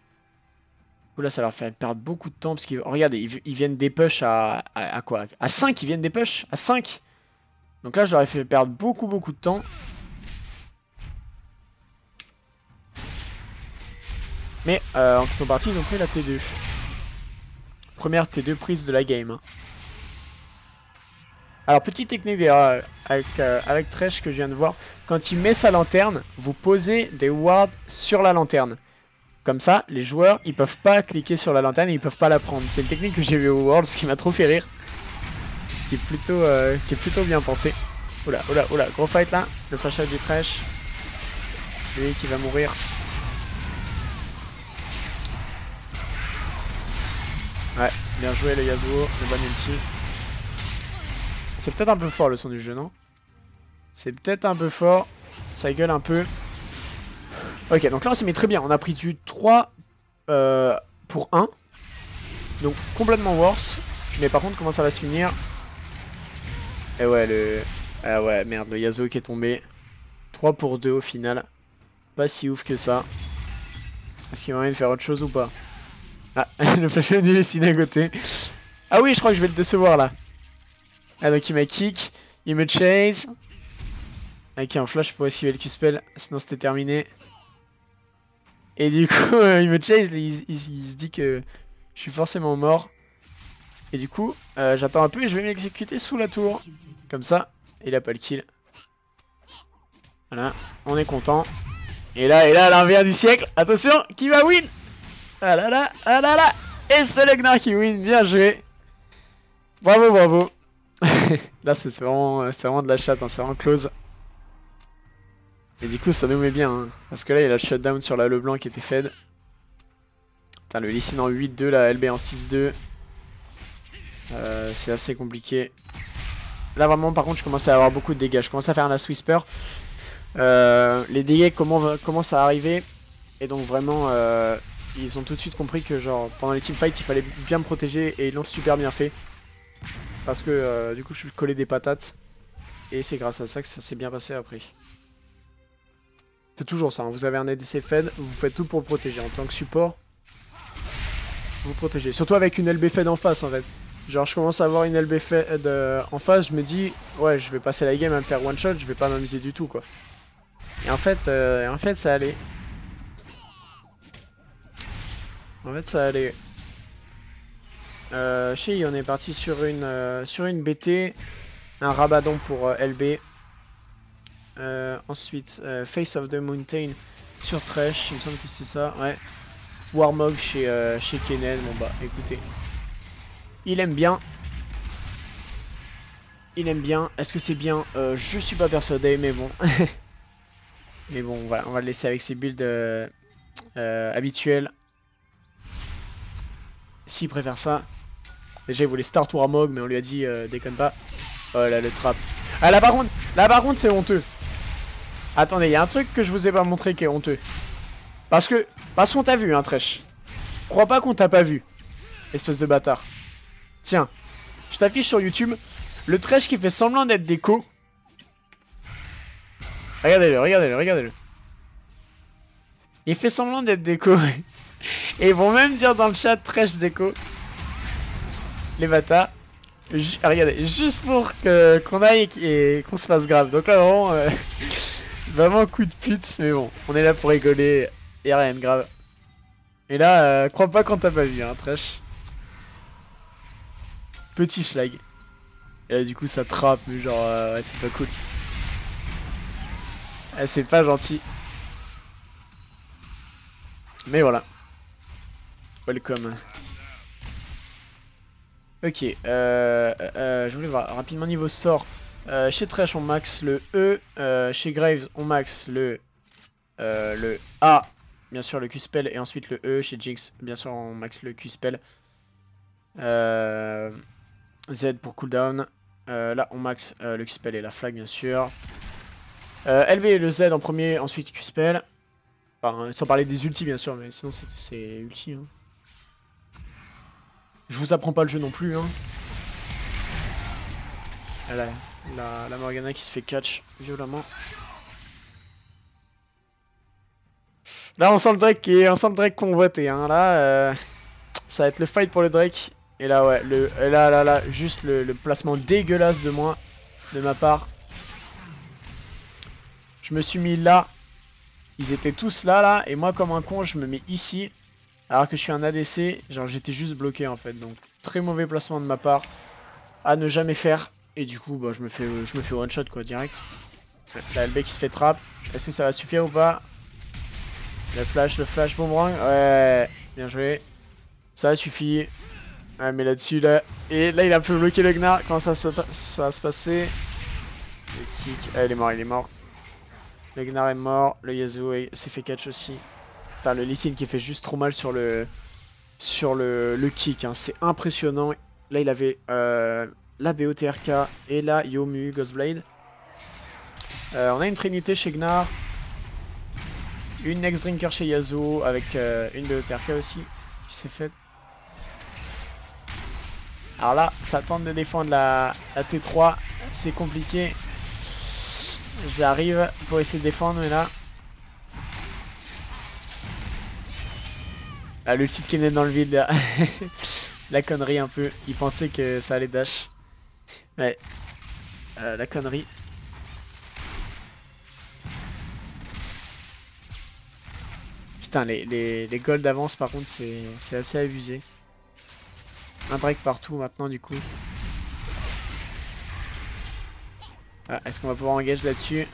là, ça leur fait perdre beaucoup de temps. Parce qu'ils regardez, ils, viennent des push à, à, à, quoi? À 5, ils viennent des push? À 5 Donc là, je leur ai fait perdre beaucoup, beaucoup de temps. Mais euh, en contrepartie, ils ont pris la T2. Première T2 prise de la game. Alors, petite technique euh, avec, euh, avec Tresh que je viens de voir. Quand il met sa lanterne, vous posez des wards sur la lanterne. Comme ça, les joueurs, ils peuvent pas cliquer sur la lanterne et ils peuvent pas la prendre. C'est une technique que j'ai vu au World, ce qui m'a trop fait rire. Qui est plutôt, qui est plutôt bien pensé. Oula, oula, oula, gros fight là. Le flash du Tresh. Lui qui va mourir. Ouais, bien joué le Yasuo, c'est bon ulti. C'est peut-être un peu fort le son du jeu, non? C'est peut-être un peu fort. Ça gueule un peu. Ok, donc là on s'est mis très bien. On a pris du 3 euh, pour 1. Donc complètement worse. Mais par contre, comment ça va se finir? Eh ouais, le... Ah ouais, merde, le Yasuo qui est tombé. 3 pour 2 au final. Pas si ouf que ça. Est-ce qu'il y a moyen de faire autre chose ou pas? Ah, le flash du dessiné à côté. Ah oui, je crois que je vais le décevoir là. Ah donc il m'a kick, il me chase. Ok, un flash pour esquiver le Q-spell, sinon c'était terminé. Et du coup, euh, il me chase, il, se dit que je suis forcément mort. Et du coup, euh, j'attends un peu et je vais m'exécuter sous la tour. Comme ça, il a pas le kill. Voilà, on est content. Et là, et là, l'inverse du siècle. Attention, qui va win? Ah là là, ah là là Et c'est le Gnar qui win, bien joué Bravo, bravo Là, c'est vraiment, vraiment de la chatte, hein, c'est vraiment close. Et du coup, ça nous met bien, hein, parce que là, il y a le shutdown sur la Leblanc qui était fed. Putain, le Lee en 8-2, la LB en 6-2. Euh, c'est assez compliqué. Là, vraiment, par contre, je commence à avoir beaucoup de dégâts. Je commence à faire un Last Whisper. Euh, les dégâts commencent à arriver? Et donc, vraiment... Euh, ils ont tout de suite compris que genre pendant les teamfights il fallait bien me protéger et ils l'ont super bien fait. Parce que euh, du coup je suis collé des patates. Et c'est grâce à ça que ça s'est bien passé après. C'est toujours ça, hein. vous avez un ADC fed, vous faites tout pour le protéger. En tant que support, vous protégez. Surtout avec une LB fed en face en fait. Genre, je commence à avoir une LB de... en face, je me dis, ouais, je vais passer la game à me faire one shot, je vais pas m'amuser du tout, quoi. Et en fait, euh, en fait, ça allait. En fait, ça allait. Euh, chez on est parti sur une, euh, sur une BT, un rabadon pour euh, LB. Euh, ensuite, Face of the Mountain sur Trash, il me semble que c'est ça, ouais. Warmog chez, chez bon bah écoutez, il aime bien. Il aime bien. Est-ce que c'est bien? Je suis pas persuadé, mais bon. mais bon, voilà, on va le laisser avec ses builds habituels. S'il préfère ça. Déjà, il voulait start Warmog, mais on lui a dit déconne pas. Oh là, le trap. Ah là, par contre, là, c'est honteux. Attendez, il y a un truc que je vous ai pas montré qui est honteux. Parce que, parce qu'on t'a vu, hein, Trèche. Crois pas qu'on t'a pas vu. Espèce de bâtard. Tiens, je t'affiche sur YouTube le trash qui fait semblant d'être déco. Regardez-le, regardez-le, regardez-le. Il fait semblant d'être déco. Et ils vont même dire dans le chat trash déco. Les bâtards. regardez, juste pour qu'on aille et qu'on se fasse grave. Donc là, vraiment, euh, vraiment coup de pute. Mais bon, on est là pour rigoler. Et rien de grave. Et là, euh, crois pas qu'on t'a pas vu, hein, trash. Petit schlag. Et là, du coup, ça trappe, mais genre, euh, ouais, c'est pas cool. Eh, c'est pas gentil. Mais voilà. Welcome. Ok, euh, euh, euh, je voulais voir rapidement niveau sort. Chez Trash, on max le E. chez Graves, on max le, le A. Bien sûr, le Q-Spell. Et ensuite le E. Chez Jinx, bien sûr, on max le Q-Spell. Z pour cooldown. Là, on max le Q-Spell et la flag, bien sûr. LB et le Z en premier, ensuite Q-Spell. Sans parler des ultis, bien sûr, mais sinon c'est ulti. Hein. Je vous apprends pas le jeu non plus. Hein. La, la, Morgana qui se fait catch violemment. Là, on sent le Drake, qui on sent le Drake convoité. Hein. Là, euh, ça va être le fight pour le Drake. Et là, ouais, le, là, là, là, juste le, placement dégueulasse de moi, de ma part. Je me suis mis là. Ils étaient tous là, là. Et moi, comme un con, je me mets ici. Alors que je suis un ADC. Genre, j'étais juste bloqué, en fait. Donc, très mauvais placement de ma part. À ne jamais faire. Et du coup, bah, je me fais, je me fais one shot, quoi, direct. La LB qui se fait trap. Est-ce que ça va suffire ou pas? Le flash, le flash boomerang. Ouais, bien joué. Ça suffit. Ouais, mais là-dessus, là... Et là, il a un peu bloqué le Gnar. Comment ça, ça, ça va se passer? Le kick... Ah, il est mort, il est mort. Le Gnar est mort. Le Yasuo s'est fait catch aussi. Le Lee qui fait juste trop mal sur le... Sur le, le kick. Hein. C'est impressionnant. Là, il avait euh, la BOTRK et la Yomu Ghostblade. Euh, on a une Trinité chez Gnar. Une Next Drinker chez Yasuo avec euh, une BOTRK aussi qui s'est faite. Alors là, ça tente de défendre la, T3. C'est compliqué. J'arrive pour essayer de défendre, mais là... Ah, le titre qui est dans le vide, la connerie un peu. Il pensait que ça allait dash. Ouais. Euh, la connerie. Putain, les, les, les d'avance, par contre, c'est assez abusé. Un Drake partout maintenant du coup. Ah, est-ce qu'on va pouvoir engager là-dessus?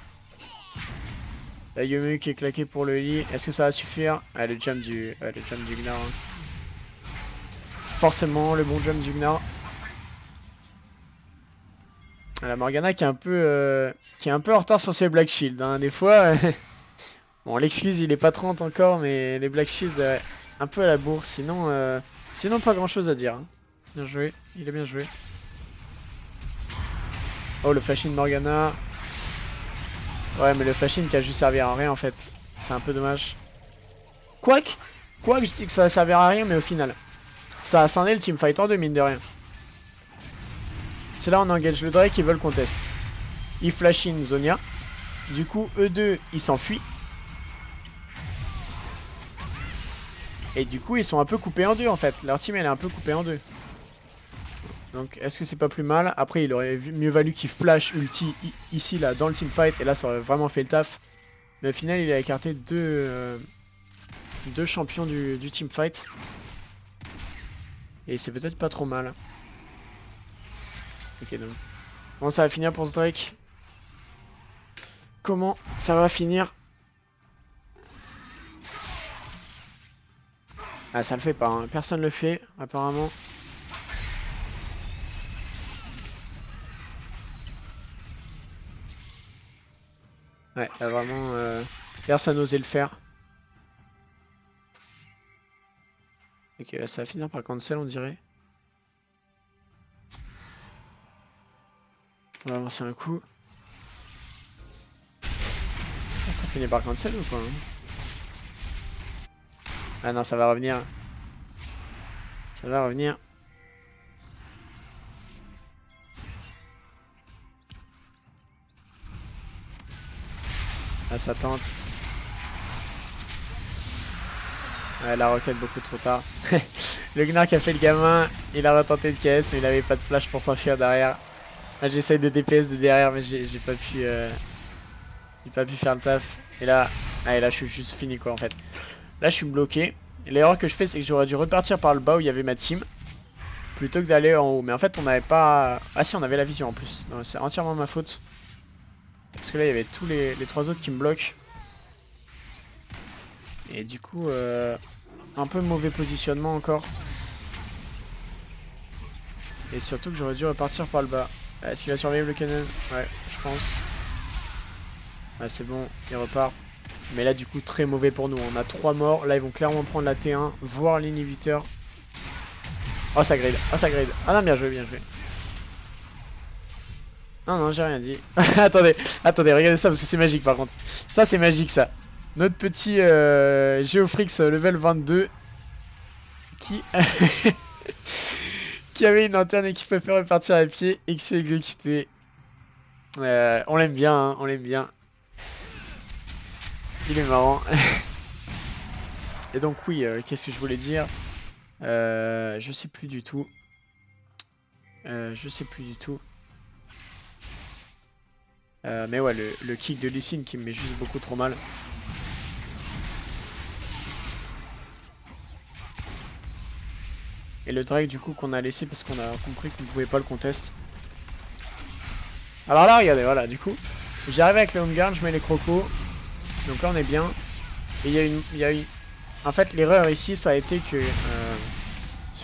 La Yomu qui est claqué pour le lit. Est-ce que ça va suffire? Ah, le jump du, le jump du Gnar. Hein. Forcément, le bon jump du Gnar. Ah, la Morgana qui est un peu, euh, qui est un peu en retard sur ses Black Shield. Hein. Des fois, bon, l'excuse il est pas 30 encore, mais les Black Shield, un peu à la bourse. Sinon, euh, sinon pas grand chose à dire. Hein. Bien joué, il est bien joué. Oh, le flash Morgana. Ouais, mais le flash qui a juste servi à rien en fait. C'est un peu dommage. Quoique, quoique je dis que ça servir à rien, mais au final. Ça a est le teamfight en deux, mine de rien. C'est là on engage le Drake, ils veulent qu'on teste. Ils flash in Zonia. Du coup, eux deux, ils s'enfuient. Et du coup, ils sont un peu coupés en deux en fait. Leur team, elle est un peu coupée en deux. Donc est-ce que c'est pas plus mal? Après il aurait mieux valu qu'il flash ulti ici là dans le teamfight et là ça aurait vraiment fait le taf. Mais au final il a écarté deux, euh, deux champions du, du teamfight. Et c'est peut-être pas trop mal. Ok donc. Bon ça va finir pour ce Drake. Comment ça va finir? Ah ça le fait pas, hein. personne le fait apparemment. Ouais, là, vraiment, euh, personne n'osait le faire. Ok, là, ça va finir par cancel, on dirait. On va avancer un coup. Ah, ça finit par cancel ou quoi hein Ah non, ça va revenir. Ça va revenir. Ah, ça tente. Ouais, la roquette beaucoup trop tard. le Gnar qui a fait le gamin, il a retenté de KS, mais il avait pas de flash pour s'enfuir derrière. J'essaye de DPS de derrière, mais j'ai pas pu... Euh, j'ai pas pu faire le taf. Et là, ah, là je suis juste fini quoi en fait. Là je suis bloqué. L'erreur que je fais c'est que j'aurais dû repartir par le bas où il y avait ma team. Plutôt que d'aller en haut. Mais en fait on n'avait pas... Ah si on avait la vision en plus. C'est entièrement ma faute. Parce que là, il y avait tous les, trois autres qui me bloquent. Et du coup, euh, un peu mauvais positionnement encore. Et surtout que j'aurais dû repartir par le bas. Est-ce qu'il va survivre le canon Ouais, je pense. Ouais, c'est bon, il repart. Mais là, du coup, très mauvais pour nous. On a trois morts. Là, ils vont clairement prendre la T1, voire l'inhibiteur. Oh, ça grade. Oh, ça grade. Ah non, bien joué, bien joué. Non, non, j'ai rien dit. attendez, attendez, regardez ça parce que c'est magique par contre. Ça, c'est magique ça. Notre petit euh, Geofrix euh, level 22 qui... qui avait une lanterne et qui peut faire repartir à pied et qui s'est exécuté. Euh, on l'aime bien, hein, on l'aime bien. Il est marrant. et donc oui, qu'est-ce que je voulais dire? Je sais plus du tout. je sais plus du tout. Euh, mais ouais, le, kick de Lucine qui me met juste beaucoup trop mal. Et le drag du coup qu'on a laissé parce qu'on a compris qu'on pouvait pas le contest. Alors là regardez voilà du coup j'arrive avec le home guard, je mets les crocos. Donc là on est bien. Et il y a une. Y a une... En fait l'erreur ici ça a été que. Euh,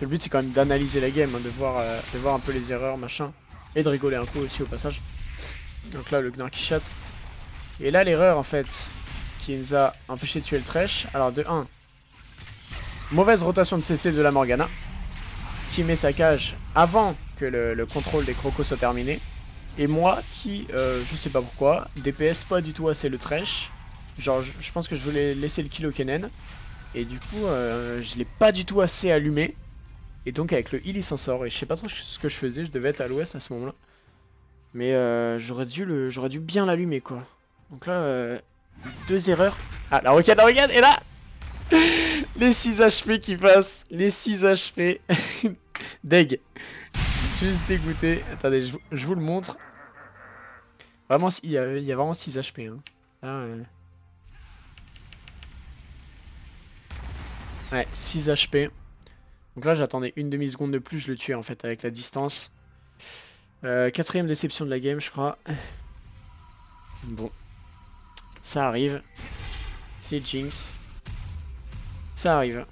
le but c'est quand même d'analyser la game, hein, de, voir, euh, de voir un peu les erreurs machin. Et de rigoler un peu aussi au passage. Donc là, le Gnar qui chatte. Et là, l'erreur, en fait, qui nous a empêché de tuer le Thresh. Alors, de 1, mauvaise rotation de CC de la Morgana, qui met sa cage avant que le, contrôle des crocos soit terminé. Et moi, qui, euh, je sais pas pourquoi, DPS pas du tout assez le Thresh. Genre, je, pense que je voulais laisser le kill au Kennen. Et du coup, euh, je l'ai pas du tout assez allumé. Et donc, avec le heal, il s'en sort. Et je sais pas trop ce que je faisais, je devais être à l'ouest à ce moment-là. Mais euh, j'aurais dû dû bien l'allumer quoi. Donc là, euh, deux erreurs. Ah, la roquette, la roquette, et là Les 6 HP qui passent, les 6 HP. Deg. Juste dégoûté. Attendez, je, vous le montre. Vraiment, il y a, y a vraiment 6 HP. Hein. Là, Ouais, 6 HP. Donc là, j'attendais une demi-seconde de plus, je le tuais en fait avec la distance. Euh, quatrième déception de la game, je crois. Bon. Ça arrive. C'est Jinx. Ça arrive.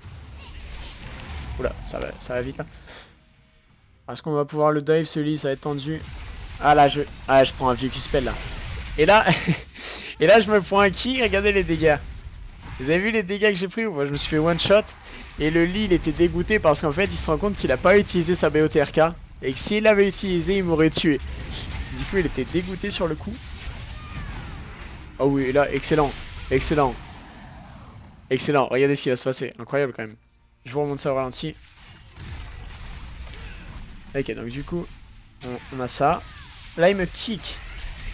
Oula, ça va, ça va vite là. Est-ce qu'on va pouvoir le dive celui Ça va être tendu? Ah là, je, ah, je prends un vieux spell là. Et là, et là, je me prends un qui Regardez les dégâts. Vous avez vu les dégâts que j'ai pris? Moi, je me suis fait one shot. Et le lit, il était dégoûté parce qu'en fait, il se rend compte qu'il a pas utilisé sa BOTRK. Et que s'il l'avait utilisé, il m'aurait tué. Du coup, il était dégoûté sur le coup. Oh oui, là, excellent. Excellent. Excellent. Regardez ce qui va se passer. Incroyable quand même. Je vous remonte ça au ralenti. Ok, donc du coup, on, a ça. Là, il me kick.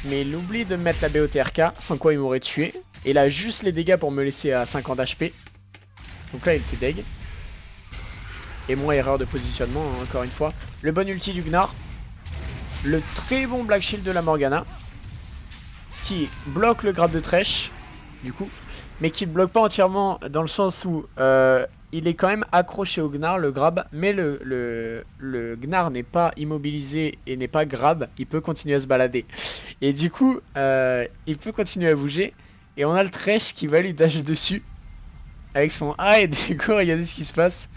Mais il oublie de mettre la BOTRK, sans quoi il m'aurait tué. Et là, juste les dégâts pour me laisser à 50 HP. Donc là, il était deg. Et moins erreur de positionnement, hein, encore une fois. Le bon ulti du Gnar. Le très bon Black Shield de la Morgana. Qui bloque le grab de Thresh, du coup. Mais qui ne bloque pas entièrement dans le sens où euh, il est quand même accroché au Gnar, le grab. Mais le, le, le Gnar n'est pas immobilisé et n'est pas grab. Il peut continuer à se balader. Et du coup, euh, il peut continuer à bouger. Et on a le Thresh qui va lui dash dessus. Avec son A et du coup, regardez ce qui se passe.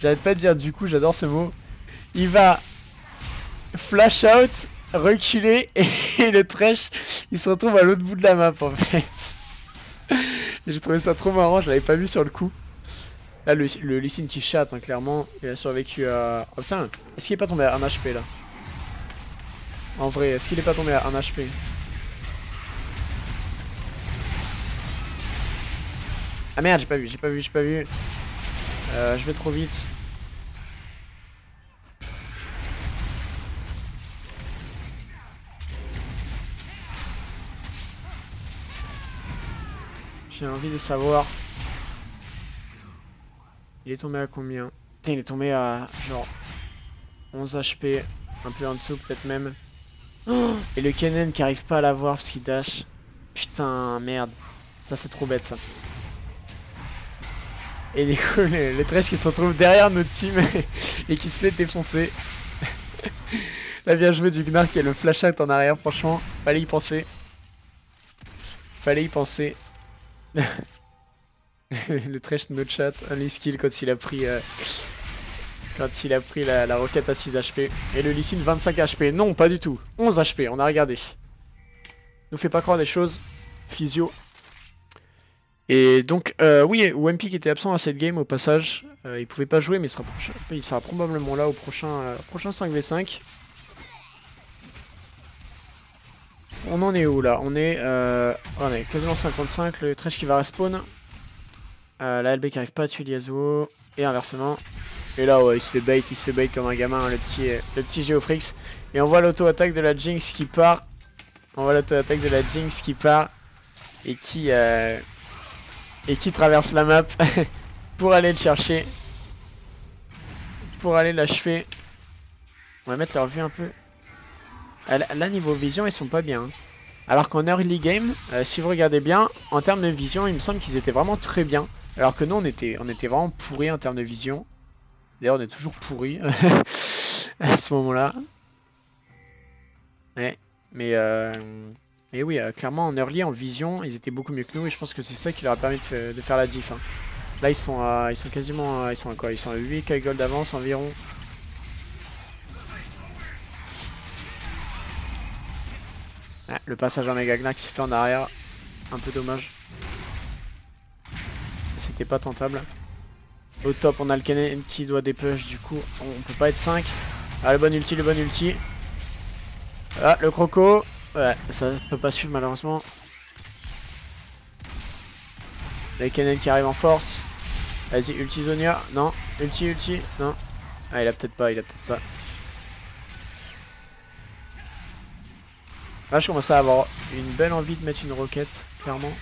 J'arrête pas dire du coup, j'adore ce mot. Il va flash out, reculer et le trash, il se retrouve à l'autre bout de la map en fait. J'ai trouvé ça trop marrant, je l'avais pas vu sur le coup. Là, le, le qui chatte, hein, clairement, il a survécu à... Oh putain, est-ce qu'il est pas tombé à 1 HP là? En vrai, est-ce qu'il est pas tombé à 1 HP Ah merde, j'ai pas vu, j'ai pas vu, j'ai pas vu. Euh, je vais trop vite. J'ai envie de savoir. Il est tombé à combien? Putain, il est tombé à genre 11 HP, un peu en dessous peut-être même. Et le Kennen qui arrive pas à l'avoir parce qu'il dash. Putain, merde. Ça c'est trop bête ça. Et du coup, les, trash qui se retrouvent derrière notre team et qui se fait défoncer. La bien joué du Gnar qui est le flash out en arrière, franchement, fallait y penser. Fallait y penser. le trash no chat, un skill quand il a pris euh, quand il a pris la, roquette à 6 HP. Et le Lee 25 HP. Non, pas du tout. 11 HP, on a regardé. Nous fait pas croire des choses. Physio, et donc, euh, oui, Wempi qui était absent à cette game au passage, euh, il pouvait pas jouer, mais il sera, probablement là au prochain, euh, prochain 5v5. On en est où là? On est, on est quasiment 55, le Trash qui va respawn. la LB qui arrive pas à tuer Yasuo, et inversement. Et là, ouais, il se fait bait, il se fait bait comme un gamin, le petit, le petit Geofrix. Et on voit l'auto-attaque de la Jinx qui part. On voit l'auto-attaque de la Jinx qui part. Et qui, et qui traverse la map pour aller le chercher. Pour aller l'achever. On va mettre leur vue un peu. Ah, là, niveau vision, ils sont pas bien. Hein. Alors qu'en early game, euh, si vous regardez bien, en termes de vision, il me semble qu'ils étaient vraiment très bien. Alors que nous, on était, on était vraiment pourris en termes de vision. D'ailleurs, on est toujours pourris à ce moment-là. Ouais, mais... Euh... Mais oui, euh, clairement en early, en vision, ils étaient beaucoup mieux que nous et je pense que c'est ça qui leur a permis de, faire la diff. Hein. Là, ils sont, à, ils sont quasiment, ils sont à quoi? Ils sont à 8k gold d'avance environ. le passage en Megagna qui s'est fait en arrière, un peu dommage. C'était pas tentable. Au top, on a le Kennen qui doit dépush, du coup, on peut pas être 5. Ah, le bon ulti, le bon ulti. Ah, le croco. Ouais, ça peut pas suivre malheureusement. La Kennen qui arrive en force. Vas-y, ulti Zonia. Non. Ulti, ulti. Non. Ah, il a peut-être pas, il a peut-être pas. Là, je commence à avoir une belle envie de mettre une roquette, clairement.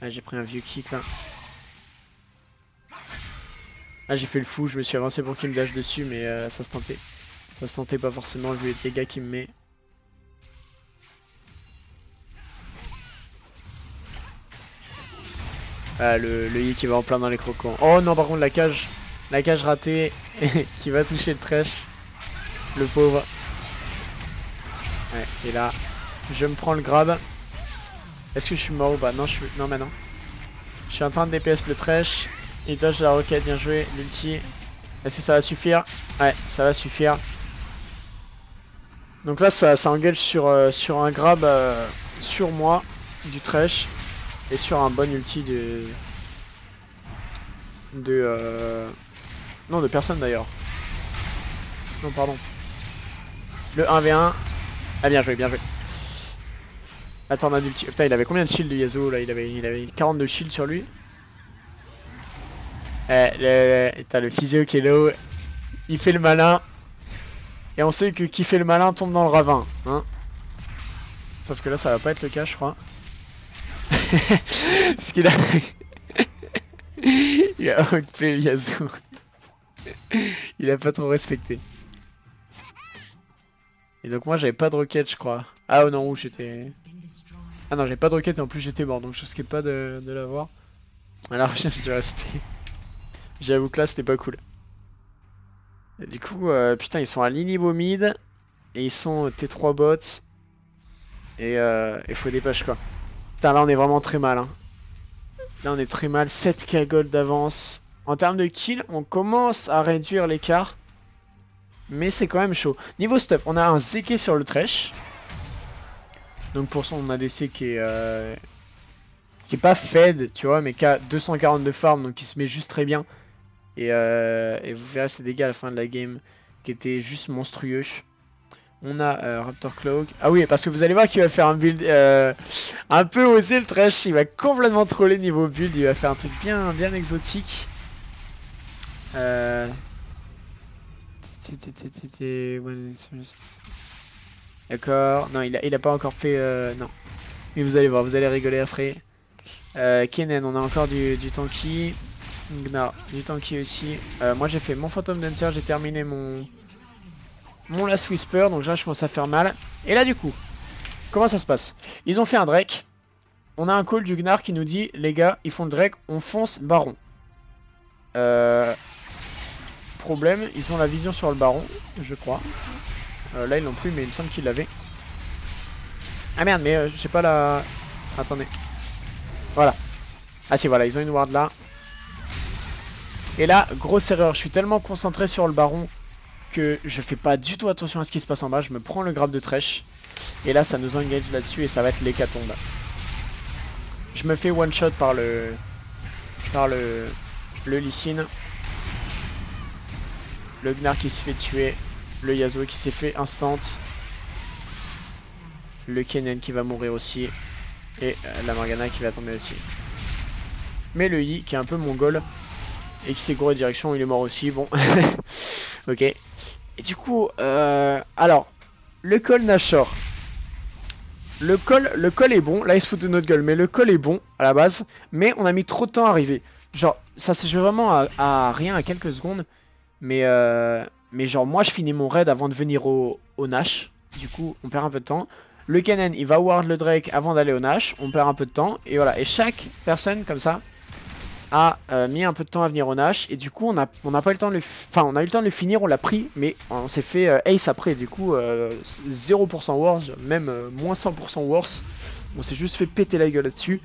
Ah, j'ai pris un vieux kick là. Ah j'ai fait le fou, je me suis avancé pour qu'il me dash dessus mais euh, ça se tentait. Ça se tentait pas forcément vu les dégâts qu'il me met. Ah le, le qui va en plein dans les crocos. Oh non par contre la cage. La cage ratée qui va toucher le trash. Le pauvre. Ouais et là je me prends le grab. Est-ce que je suis mort ou pas? Non je suis. Non maintenant. Je suis en train de DPS le trash. Il dodge la roquette, bien joué. L'ulti. Est-ce que ça va suffire? Ouais, ça va suffire. Donc là, ça, ça engage sur, euh, sur un grab euh, sur moi du trash et sur un bon ulti de. De. Euh... Non, de personne d'ailleurs. Non, pardon. Le 1v1. Ah, bien joué, bien joué. Attends, on a. Putain, il avait combien de shield de Yasuo là? Il avait, il avait 42 shield sur lui. Eh, T'as le physio qui est là Il fait le malin. Et on sait que qui fait le malin tombe dans le ravin. Hein Sauf que là, ça va pas être le cas, je crois. Ce qu'il a... il a outplay Yasuo. il a pas trop respecté. Et donc moi j'avais pas de roquette je crois. Ah oh, non où j'étais... Ah non j'avais pas de roquette et en plus j'étais mort donc je risquais pas de, l'avoir. La recherche du respect. J'avoue que là c'était pas cool. Et du coup euh, putain ils sont à l'inhibo mid. Et ils sont T3 bots. Et euh, il faut dépêcher quoi. Putain là on est vraiment très mal hein. Là on est très mal, 7k gold d'avance. En termes de kill, on commence à réduire l'écart. Mais c'est quand même chaud. Niveau stuff, on a un Zeke sur le Thresh. Donc pour ça, on a des C qui est, euh, qui est pas fed, tu vois, mais qui a 240 de farm, donc qui se met juste très bien. Et, euh, et vous verrez ses dégâts à la fin de la game, qui étaient juste monstrueux. On a euh, Raptor Cloak. Ah oui, parce que vous allez voir qu'il va faire un build un peu osé le trash. Il va complètement troller niveau build. Il va faire un truc bien, bien exotique. Euh... D'accord. Non, il a, il a pas encore fait... Euh, non. Mais vous allez voir, vous allez rigoler après. Euh, Kennen, on a encore du, du tanky. Gnar, du tanky aussi. Euh, moi j'ai fait mon Phantom Dancer, j'ai terminé mon... Last Whisper, donc là je commence à faire mal. Et là du coup, comment ça se passe? Ils ont fait un Drake. On a un call du Gnar qui nous dit, les gars, ils font le Drake, on fonce Baron. Euh, problème, ils ont la vision sur le baron, je crois. Euh, là, ils l'ont plus, mais il me semble qu'ils l'avaient. Ah merde, mais j'ai pas la... Attendez. Voilà. Ah si, voilà, ils ont une ward là. Et là, grosse erreur, je suis tellement concentré sur le baron que je fais pas du tout attention à ce qui se passe en bas. Je me prends le grab de trèche. Et là, ça nous engage là-dessus et ça va être l'hécatombe. Je me fais one shot par le... Par le... Le Lysine. Le Gnar qui se fait tuer. Le Yasuo qui s'est fait instant. Le Kennen qui va mourir aussi. Et euh, la Morgana qui va tomber aussi. Mais le Yi qui est un peu mongol. Et qui s'est gouré direction, il est mort aussi. Bon. ok. Et du coup, euh, alors, le col Nashor. Le col, le col est bon. Là, il se fout de notre gueule. Mais le col est bon à la base. Mais on a mis trop de temps à arriver. Genre, ça se joue vraiment à, rien, à quelques secondes. Mais, euh, mais genre, moi, je finis mon raid avant de venir au, au Nash. Du coup, on perd un peu de temps. Le Kennen, il va ward le Drake avant d'aller au Nash. On perd un peu de temps. Et voilà. Et chaque personne, comme ça, a euh, mis un peu de temps à venir au Nash. Et du coup, on n'a on pas eu le temps de le... Enfin, on a eu le temps de finir, on l'a pris. Mais on s'est fait euh, ace après. Du coup, 0% worse, même moins 100% worse. On s'est juste fait péter la gueule là-dessus.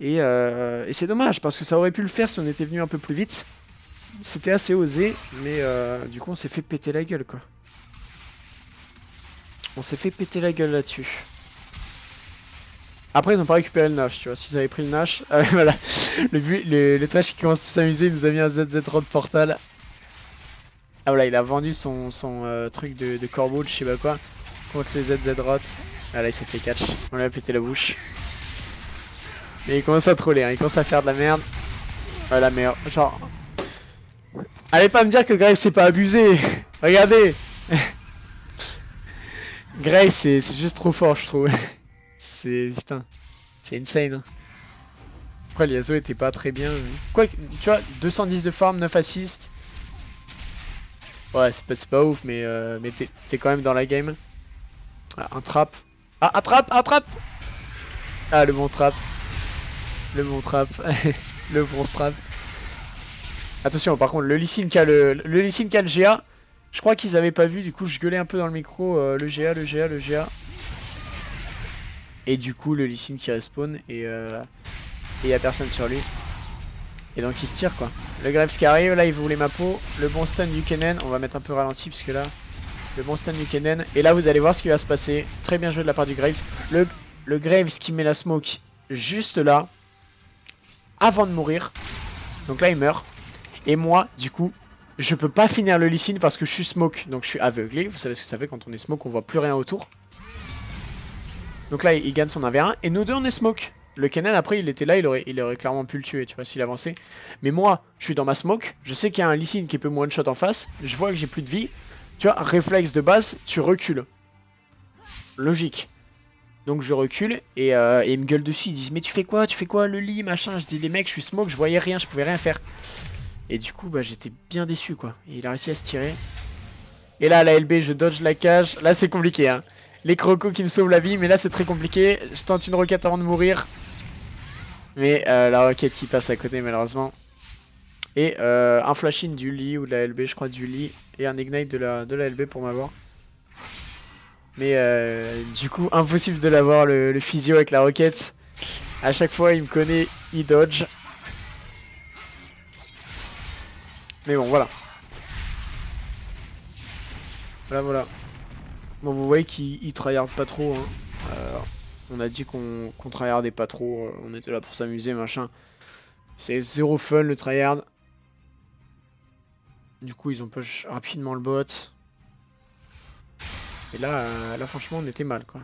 Et, et c'est dommage, parce que ça aurait pu le faire si on était venu un peu plus vite. C'était assez osé, mais euh, du coup on s'est fait péter la gueule quoi. On s'est fait péter la gueule là-dessus. Après ils n'ont pas récupéré le Nash, tu vois, s'ils avaient pris le Nash, ah, voilà, le, le, le trash qui commence à s'amuser, il nous a mis un ZZ Rod Portal. Ah voilà, il a vendu son, son euh, truc de, de, corbeau, je sais pas quoi, contre les ZZ Rot. Ah là il s'est fait catch, on lui a pété la bouche. Mais il commence à troller, hein. il commence à faire de la merde. La merde, genre Allez pas me dire que Graves c'est pas abusé Regardez Graves c'est juste trop fort je trouve. C'est... putain. C'est insane. Hein. Après l'Yazo était pas très bien. Quoi tu vois, 210 de farm, 9 assists. Ouais, c'est pas, pas, ouf, mais, euh, mais t'es quand même dans la game. Ah, un trap. Ah, un trap, un trap Ah, le bon trap. Le bon trap. le bon strap. Attention, par contre, le Lysine qui a le, le qui a le GA, je crois qu'ils avaient pas vu, du coup je gueulais un peu dans le micro, euh, le GA, le GA, le GA. Et du coup, le Lysine qui respawn et euh, il y a personne sur lui. Et donc il se tire quoi. Le Graves qui arrive, là il voulait ma peau. Le bon stun du Kennen, on va mettre un peu ralenti parce que là, le bon stun du Kennen. Et là vous allez voir ce qui va se passer. Très bien joué de la part du Graves. Le, Graves qui met la smoke juste là, avant de mourir. Donc là il meurt. Et moi, du coup, je peux pas finir le Lysine parce que je suis smoke. Donc je suis aveuglé. Vous savez ce que ça fait quand on est smoke, on voit plus rien autour. Donc là, il gagne son 1v1. Et nous deux, on est smoke. Le Kennen, après, il était là, il aurait, clairement pu le tuer, tu vois, s'il avançait. Mais moi, je suis dans ma smoke. Je sais qu'il y a un Lysine qui peut me one-shot en face. Je vois que j'ai plus de vie. Tu vois, réflexe de base, tu recules. Logique. Donc je recule et, euh, ils me gueulent dessus, ils disent mais tu fais quoi? Tu fais quoi le lit machin? Je dis les mecs je suis smoke, je voyais rien, je pouvais rien faire. Et du coup bah j'étais bien déçu quoi. Il a réussi à se tirer. Et là la LB je dodge la cage, là c'est compliqué hein. Les crocos qui me sauvent la vie mais là c'est très compliqué. Je tente une roquette avant de mourir. Mais euh, la roquette qui passe à côté malheureusement. Et euh, un flash in du lit ou de la LB je crois du lit. Et un ignite de la, de la LB pour m'avoir. Mais euh, du coup, impossible de l'avoir le, physio avec la roquette. À chaque fois, il me connaît, il dodge. Mais bon, voilà. Voilà, voilà. Bon, vous voyez qu'il tryhard pas trop. Hein. Euh, on a dit qu'on qu tryhardait pas trop. Euh, on était là pour s'amuser, machin. C'est zéro fun le tryhard. Du coup, ils ont push rapidement le bot. Et là, euh, là franchement, on était mal, quoi.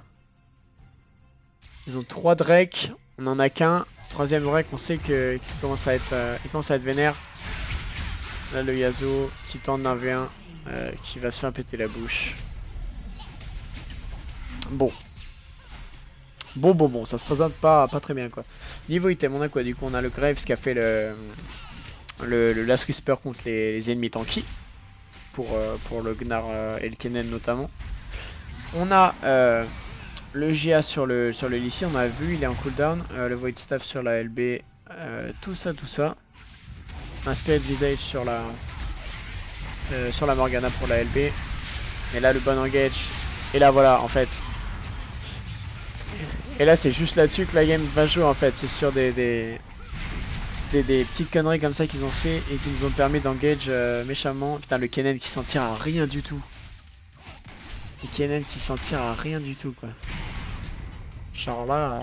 Ils ont trois Drake, on en a qu'un. Troisième Drake, on sait qu'il commence, à être, commence à être vénère. Là, le Yasuo qui tente d'un V1, euh, qui va se faire péter la bouche. Bon. Bon, bon, bon, ça se présente pas, très bien, quoi. Niveau item, on a quoi Du coup, on a le Graves qui a fait le, Last Whisper contre les, ennemis tanky. Pour, pour le Gnar et le Kennen notamment. On a euh, le GA sur le, sur le on a vu, il est en cooldown. Euh, le Void Staff sur la LB, euh, tout ça, tout ça. Un Spirit Visage sur la, sur la Morgana pour la LB. Et là, le bon engage. Et là, voilà, en fait. Et là, c'est juste là-dessus que la game va jouer, en fait. C'est sur des, des, petites conneries comme ça qu'ils ont fait et qui nous ont permis d'engage méchamment. Putain, le Kennen qui s'en tire à rien du tout. Et Kennen qui s'en tire à rien du tout quoi. Genre là...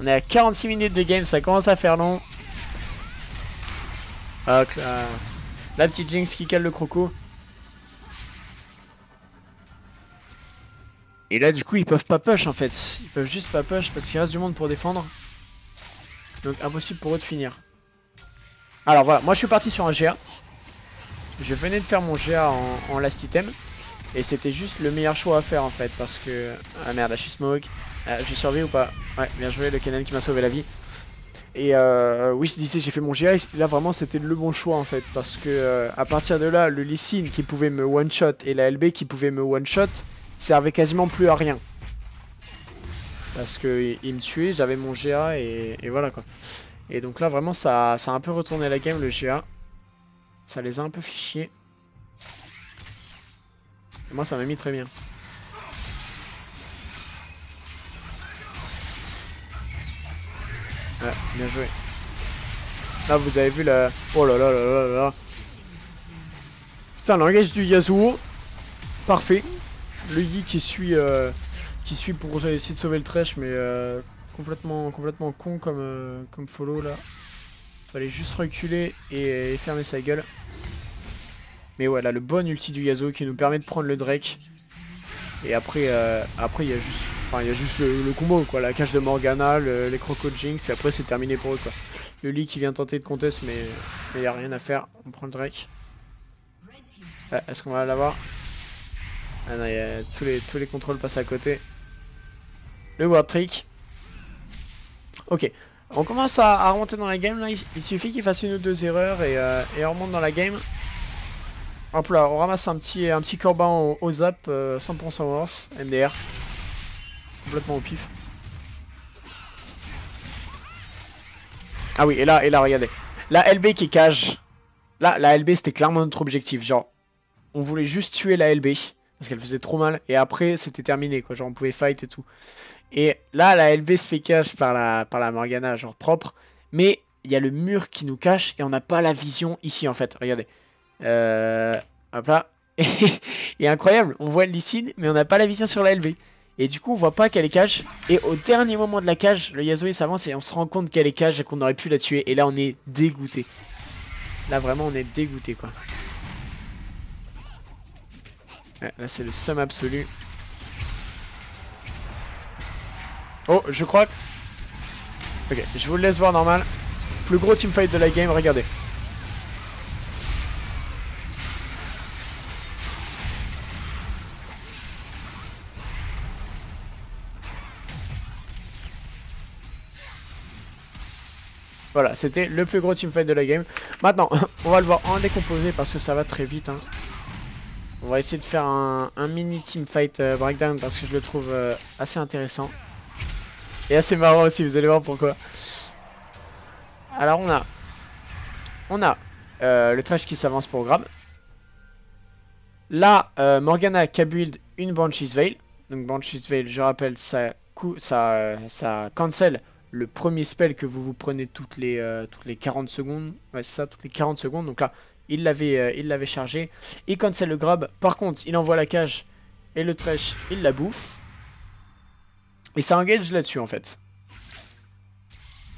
On est à 46 minutes de game, ça commence à faire long. Ah, la petite Jinx qui cale le croco. Et là du coup ils peuvent pas push en fait. Ils peuvent juste pas push parce qu'il reste du monde pour défendre. Donc impossible pour eux de finir. Alors voilà, moi je suis parti sur un GA. Je venais de faire mon GA en, last item. Et c'était juste le meilleur choix à faire en fait parce que... Ah merde, là je suis smoke. Euh, je survis ou pas? Ouais, bien joué, le canal qui m'a sauvé la vie. Et euh, oui, je disais, j'ai fait mon GA, là vraiment c'était le bon choix en fait, parce que euh, à partir de là, le Lee qui pouvait me one-shot et la LB qui pouvait me one-shot servait quasiment plus à rien. Parce que il me tuait, j'avais mon GA et, voilà quoi. Et donc là vraiment ça, ça a un peu retourné la game le GA. Ça les a un peu fichiers moi, ça m'a mis très bien. Ouais, bien joué. Là, vous avez vu la... Oh là là là là là Putain, l'engage du Yasuo. Parfait. Le Yi qui suit, euh, qui suit pour essayer de sauver le trash, mais euh, complètement, con comme, euh, comme follow là. Fallait juste reculer et fermer sa gueule. Mais voilà, le bon ulti du Yasuo qui nous permet de prendre le Drake. Et après, après il y a juste, enfin, il y a juste le, combo, quoi. La cage de Morgana, les Croco Jinx, et après c'est terminé pour eux, quoi. Le Lee qui vient tenter de contest, mais il n'y a rien à faire. On prend le Drake. Est-ce qu'on va l'avoir? Ah non, tous, les, tous les contrôles passent à côté. Le Ward Trick. Ok. On commence à, remonter dans la game là. Il, suffit qu'il fasse une ou deux erreurs et, euh, et on remonte dans la game. Hop là, on ramasse un petit, un petit corban au, zap, 100% euh, horse, MDR. Complètement au pif. Ah oui, et là, et là, regardez. La LB qui est cage. Là, la LB, c'était clairement notre objectif. Genre, on voulait juste tuer la LB. Parce qu'elle faisait trop mal. Et après, c'était terminé, quoi. Genre, on pouvait fight et tout. Et là, la LB se fait cache par la, par la Morgana, genre propre. Mais il y a le mur qui nous cache et on n'a pas la vision ici, en fait. Regardez. Euh, hop là. et incroyable, on voit Lysine, mais on n'a pas la vision sur la LV. Et du coup, on voit pas qu'elle est cage. Et au dernier moment de la cage, le Yasuo s'avance et on se rend compte qu'elle est cage et qu'on aurait pu la tuer. Et là, on est dégoûté. Là, vraiment, on est dégoûté, quoi. Là, c'est le somme absolu. Oh, je crois... que. Ok, je vous le laisse voir normal. Plus gros teamfight de la game, regardez. Voilà, c'était le plus gros teamfight de la game. Maintenant, on va le voir en décomposé parce que ça va très vite. Hein. On va essayer de faire un, mini teamfight euh, breakdown parce que je le trouve euh, assez intéressant. Et assez marrant aussi, vous allez voir pourquoi. Alors on a... On a euh, le trash qui s'avance pour grab. Là, Morgana qui a build une Banshee's Veil. Donc Banshee's Veil, je rappelle, ça, ça, ça cancel le premier spell que vous vous prenez toutes les, toutes les 40 secondes. Ouais, c'est ça, toutes les 40 secondes. Donc là, il l'avait euh, chargé. Et quand c'est le grab, par contre, il envoie la cage et le trash, il la bouffe. Et ça engage là-dessus, en fait.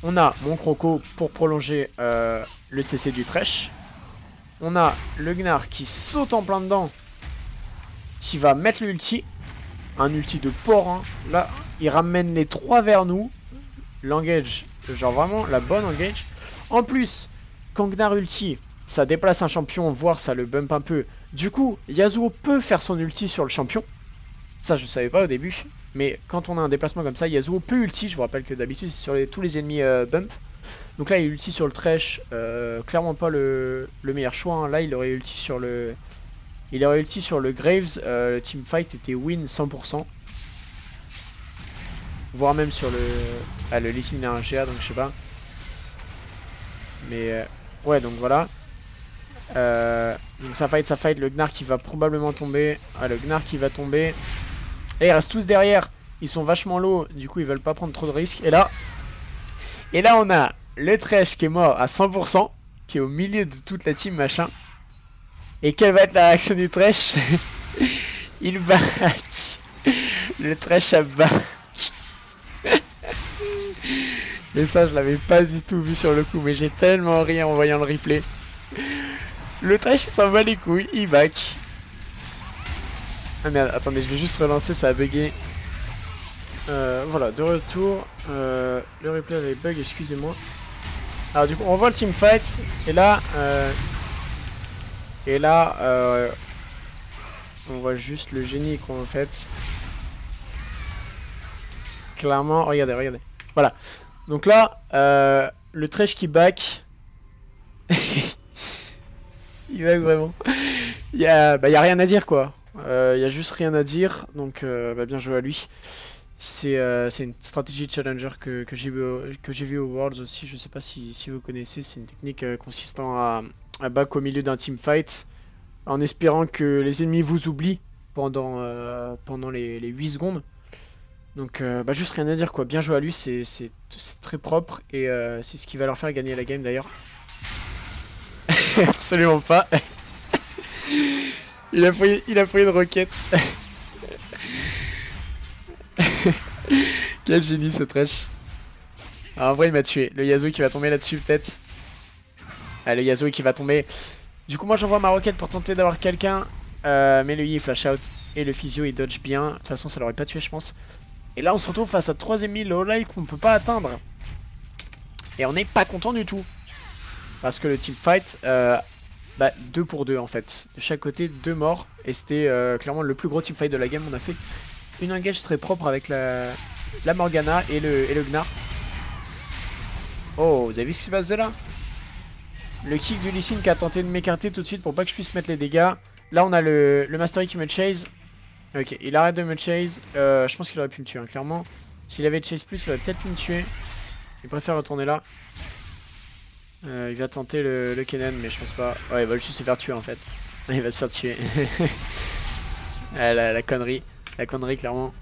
On a mon croco pour prolonger euh, le CC du trash. On a le Gnar qui saute en plein dedans. Qui va mettre l'ulti. Un ulti de port. Hein. Là, il ramène les trois vers nous l'engage, genre vraiment la bonne engage. En plus, Kangnar ulti, ça déplace un champion, voire ça le bump un peu. Du coup, Yasuo peut faire son ulti sur le champion. Ça, je savais pas au début. Mais quand on a un déplacement comme ça, Yasuo peut ulti. Je vous rappelle que d'habitude, c'est sur tous les ennemis euh, bump. Donc là, il ulti sur le Thresh. Euh, clairement pas le, meilleur choix. Hein. Là, il aurait ulti sur le... Il aurait ulti sur le Graves. Euh, le teamfight était win 100% voire même sur le... Ah, le Lee d'un GA, donc je sais pas. Mais euh, ouais, donc voilà. Euh, donc ça fight, ça fight, le Gnar qui va probablement tomber. Ah, le Gnar qui va tomber. Et ils restent tous derrière. Ils sont vachement low, du coup ils veulent pas prendre trop de risques. Et là, et là on a le Thresh qui est mort à 100%, qui est au milieu de toute la team machin. Et quelle va être la réaction du Thresh Il back. Le Thresh a back. Et ça, je l'avais pas du tout vu sur le coup, mais j'ai tellement ri en voyant le replay. Le trash, il s'en va les couilles, il back. Ah merde, attendez, je vais juste relancer, ça a bugué. Euh, voilà, de retour. Euh, le replay avait bug, excusez-moi. Alors du coup, on voit le team fight, et là... Euh, et là, euh, on voit juste le génie qu'on fait. Clairement, regardez, regardez. Voilà. Donc là, euh, le trash qui back. il back vraiment. Il y, a, bah, a rien à dire quoi. Euh, il y a juste rien à dire. Donc euh, bah, bien joué à lui. C'est une stratégie challenger que, que j'ai vu, vu, au Worlds aussi. Je sais pas si, si vous connaissez. C'est une technique consistant à, à, back au milieu d'un team fight. En espérant que les ennemis vous oublient pendant, pendant les, les 8 secondes. Donc euh, bah juste rien à dire quoi, bien joué à lui, c'est très propre et euh, c'est ce qui va leur faire gagner la game d'ailleurs. Absolument pas. il, a pris, une roquette. Quel génie ce trash. En vrai il m'a tué. Le Yasuo qui va tomber là-dessus peut-être. Le Yasuo qui va tomber. Du coup moi j'envoie ma roquette pour tenter d'avoir quelqu'un. Euh, mais le Yi flash out. Et le physio il dodge bien. De toute façon ça l'aurait pas tué je pense. Et là, on se retrouve face à 3 ennemis low life qu'on ne peut pas atteindre. Et on n'est pas content du tout. Parce que le team fight, euh, bah, 2 pour 2 en fait. De chaque côté, 2 morts. Et c'était euh, clairement le plus gros team fight de la game. On a fait une engage très propre avec la, Morgana et le, Gnar. Oh, vous avez vu ce qui se passe là? Le kick du Lee qui a tenté de m'écarter tout de suite pour pas que je puisse mettre les dégâts. Là, on a le, le Mastery qui me chase. Ok, il arrête de me chase. Euh, je pense qu'il aurait pu me tuer, hein, clairement. S'il avait chase plus, il aurait peut-être pu me tuer. Il préfère retourner là. Euh, il va tenter le, Kennen, mais je pense pas. Ouais, il va juste se faire tuer en fait. Il va se faire tuer. ah, la, connerie. La connerie, clairement.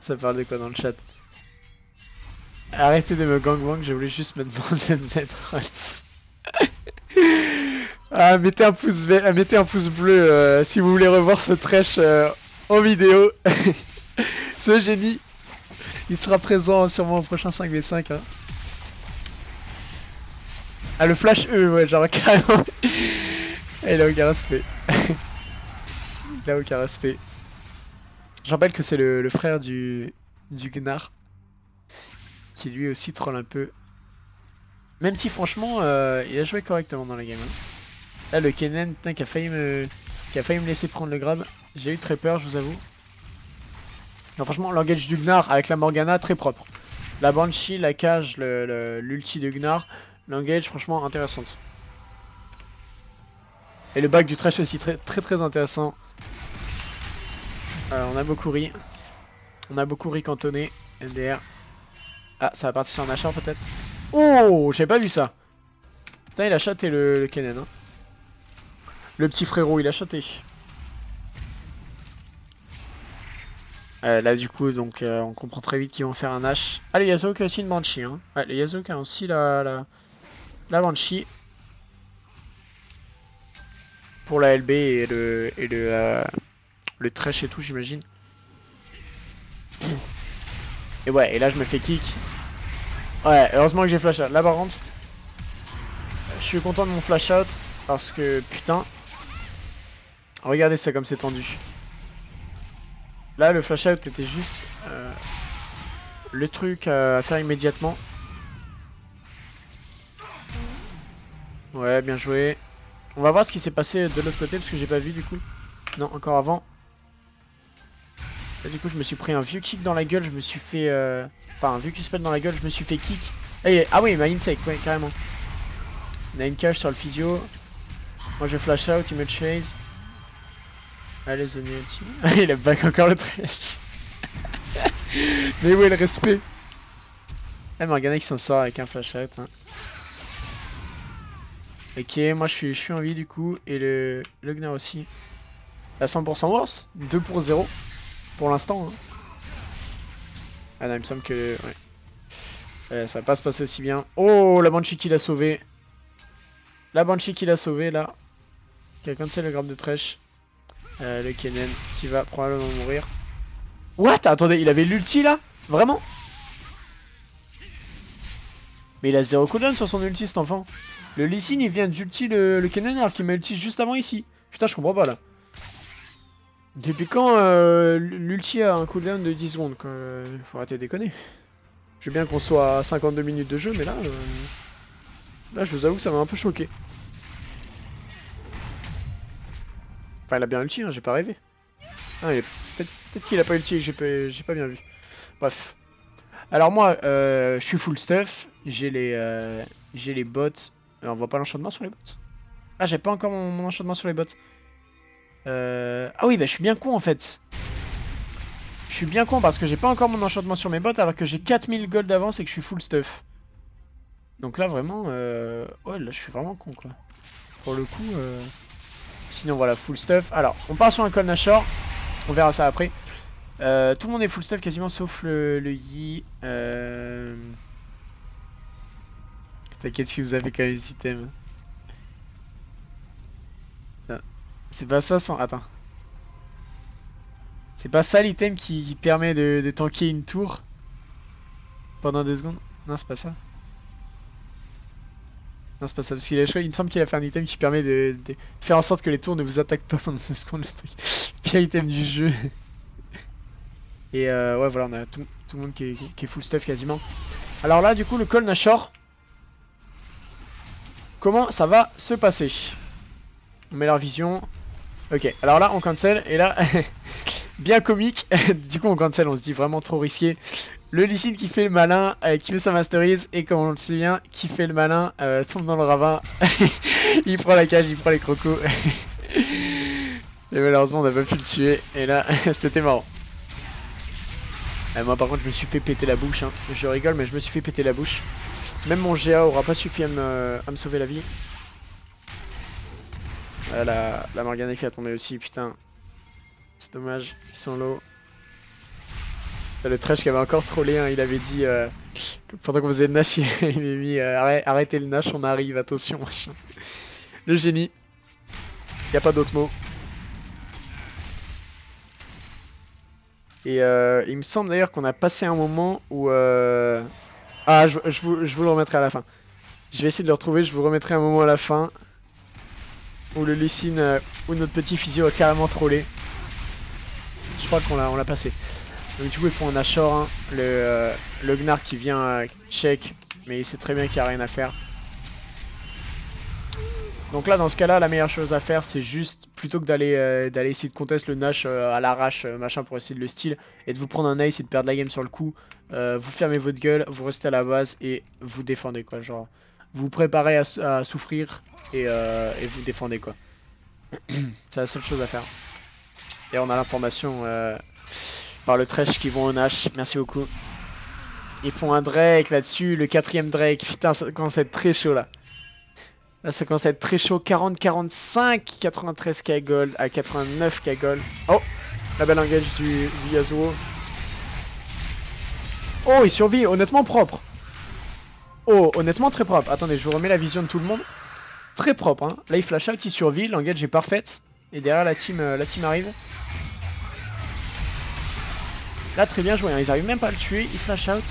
Ça parle de quoi dans le chat? Arrêtez de me gangbang, je voulais juste mettre mon ZZ Ah, mettez un pouce, ah, mettez un pouce bleu euh, si vous voulez revoir ce trash euh, en vidéo. ce génie, il sera présent sur mon prochain 5v5. Hein. Ah, le flash E, ouais, genre carrément. Il a aucun respect. il a aucun respect. Je rappelle que c'est le, frère du, du Gnar. Qui lui aussi troll un peu. Même si franchement, euh, il a joué correctement dans la game. Hein. Là, le Kennen, qui a failli me, a failli me laisser prendre le grab. J'ai eu très peur, je vous avoue. Non, franchement, l'engage du Gnar avec la Morgana, très propre. La Banshee, la cage, l'ulti de Gnar, l'engage, franchement intéressante. Et le bac du trash aussi très très très intéressant. Euh, on a beaucoup ri. On a beaucoup ri cantonné. MDR. Ah, ça va partir sur un achat peut-être. Oh, j'ai pas vu ça. Putain, il a chaté le, le. Hein. Le petit frérot, il a chaté. Euh, là du coup donc euh, on comprend très vite qu'ils vont faire un H. Ah le Yasuo a aussi une Banshee hein. Ouais le Yasuo a aussi la, la Banshee. Pour la LB et le le, euh, le Trash et tout j'imagine. Et ouais et là je me fais kick. Ouais heureusement que j'ai flash out. Là par contre je suis content de mon flash out parce que putain. Regardez ça comme c'est tendu. Là, le flash out était juste euh, le truc à faire immédiatement. Ouais, bien joué. On va voir ce qui s'est passé de l'autre côté parce que j'ai pas vu du coup. Non, encore avant. Là, du coup, je me suis pris un vieux kick dans la gueule. Je me suis fait. Euh... Enfin, un vieux kick spell dans la gueule. Je me suis fait kick. Et... Ah oui, ma insect, ouais, carrément. On a une cage sur le physio. Moi, je flash out, il me chase. Allez, Zoniati. il a back encore le trash. Mais où est le respect Eh, Morgana qui s'en sort avec un flashlight. Hein. Ok, moi je suis, je suis en vie du coup. Et le, le Gnar aussi. À 100% worse 2 pour 0. Pour l'instant. Hein. Ah non, il me semble que... Ouais. ça va pas se passer aussi bien. Oh, la Banshee qui l'a sauvé. La Banshee qui l'a sauvé là. Quelqu'un de sait le grappe de trash. Euh, le Kennen qui va probablement mourir. What? Attendez, il avait l'ulti là? Vraiment? Mais il a zéro cooldown sur son ulti cet enfant. Le Lee il vient d'ulti le, le Kennen alors qu'il m'a ulti juste avant ici. Putain, je comprends pas là. Depuis quand euh, l'ulti a un cooldown de 10 secondes quoi? Faut arrêter de déconner. Je veux bien qu'on soit à 52 minutes de jeu, mais là... Euh, là, je vous avoue que ça m'a un peu choqué. Enfin, il a bien ulti, hein, j'ai pas rêvé. Ah, peut-être qu'il a pas ulti et que j'ai pas, bien vu. Bref. Alors moi, euh, je suis full stuff. J'ai les, euh, j'ai les bots. On voit pas l'enchantement sur les bots Ah, j'ai pas encore mon, enchantement sur les bots. Euh... Ah oui, bah je suis bien con en fait. Je suis bien con parce que j'ai pas encore mon enchantement sur mes bots alors que j'ai 4000 gold d'avance et que je suis full stuff. Donc là vraiment, euh... ouais là je suis vraiment con quoi. Pour le coup... Euh... Sinon voilà, full stuff. Alors, on part sur un col Nashor. On verra ça après. Euh, tout le monde est full stuff quasiment sauf le, le Yi. Euh... T'inquiète si vous avez quand même des items. C'est pas ça son... Attends. C'est pas ça l'item qui, permet de, de tanker une tour pendant deux secondes? Non, c'est pas ça. Non, c'est pas ça, parce qu'il a choisi, il me semble qu'il a fait un item qui permet de, faire en sorte que les tours ne vous attaquent pas pendant ce secondes, le truc. Pire item du jeu. Et euh, ouais, voilà, on a tout, le monde qui est, full stuff quasiment. Alors là, du coup, le call Nashor. Comment ça va se passer On met leur vision. Ok, alors là, on cancel, et là, bien comique. du coup, on cancel, on se dit vraiment trop risqué. Le Licine qui fait le malin, euh, qui met sa masterise, et comme on le sait bien, qui fait le malin, euh, tombe dans le ravin. il prend la cage, il prend les crocos. et malheureusement, on n'a pas pu le tuer. Et là, c'était marrant. Euh, moi, par contre, je me suis fait péter la bouche. Hein. Je rigole, mais je me suis fait péter la bouche. Même mon GA aura pas suffi à me, sauver la vie. la, la Morgana qui a tombé aussi, putain. C'est dommage, ils sont low. Le trash qui avait encore trollé, il avait dit euh, pendant qu'on faisait le Nash, il avait mis euh, arrêtez le Nash, on arrive, attention. Le génie. Y a pas d'autre mot. Et euh, il me semble d'ailleurs qu'on a passé un moment où... Ah, je, vous, le remettrai à la fin. Je vais essayer de le retrouver, je vous remettrai un moment à la fin. Où le Lucine, où notre petit physio a carrément trollé. Je crois qu'on l'a passé. Donc du coup ils font un Ashore, le, euh, le Gnar qui vient euh, check, mais il sait très bien qu'il n'y a rien à faire. Donc là, dans ce cas-là, la meilleure chose à faire, c'est juste, plutôt que d'aller euh, d'aller essayer de contest le Nash euh, à l'arrache, euh, machin, pour essayer de le style, et de vous prendre un ace et de perdre la game sur le coup, vous fermez votre gueule, vous restez à la base et vous défendez, quoi. Genre, vous préparez à, souffrir et, et, vous défendez, quoi. c'est la seule chose à faire. Et on a l'information par le trash qui vont au Nash. Merci beaucoup. Ils font un Drake là-dessus, le quatrième Drake. Putain, ça commence à être très chaud, là. Là, ça commence à être très chaud. 40-45, 93k gold à 89k gold. Oh, la belle engage du, Yasuo. Oh, il survit, honnêtement propre. Oh, honnêtement très propre. Attendez, je vous remets la vision de tout le monde. Très propre, hein. Là, il flash out, il survit, l'engage est parfaite. Et derrière, la team, euh, la team arrive. Là, très bien joué, hein. ils arrivent même pas à le tuer, il flash out.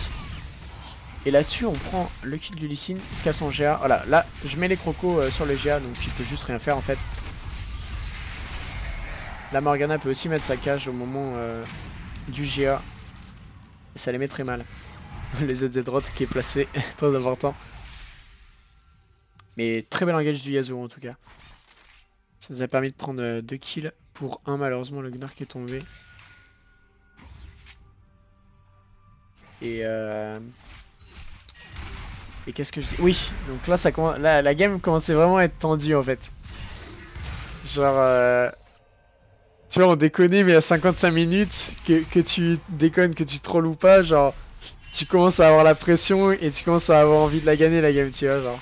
Et là-dessus, on prend le kill du Lysine, casse son GA. Voilà, là, je mets les crocos euh, sur le GA, donc il peut juste rien faire en fait. La Morgana peut aussi mettre sa cage au moment euh, du GA. Ça les met très mal. le ZZ Rot qui est placé, très important. Mais très bel engage du Yasuo en tout cas. Ça nous a permis de prendre 2 euh, kills pour 1 malheureusement le Gnark est tombé. Et euh, et qu'est-ce que je dis? Oui, donc là, ça commence... la game commençait vraiment à être tendue en fait. Genre... Euh... Tu vois, on déconne, mais à 55 minutes, que, que tu déconnes, que tu trolls ou pas, genre... Tu commences à avoir la pression et tu commences à avoir envie de la gagner la game, tu vois, genre...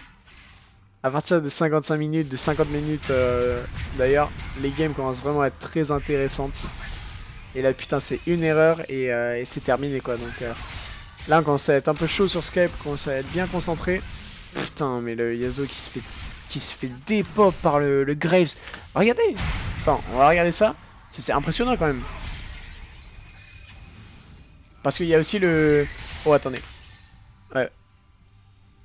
À partir de 55 minutes, de 50 minutes euh, d'ailleurs, les games commencent vraiment à être très intéressantes. Et là, putain, c'est une erreur et, euh, et c'est terminé, quoi, donc... Là, on commence à être un peu chaud sur Skype, on commence à être bien concentré. Putain, mais le Yasuo qui se fait, qui se fait dépop par le, Graves. Regardez Attends, on va regarder ça. C'est impressionnant quand même. Parce qu'il y a aussi le... Oh, attendez. Ouais.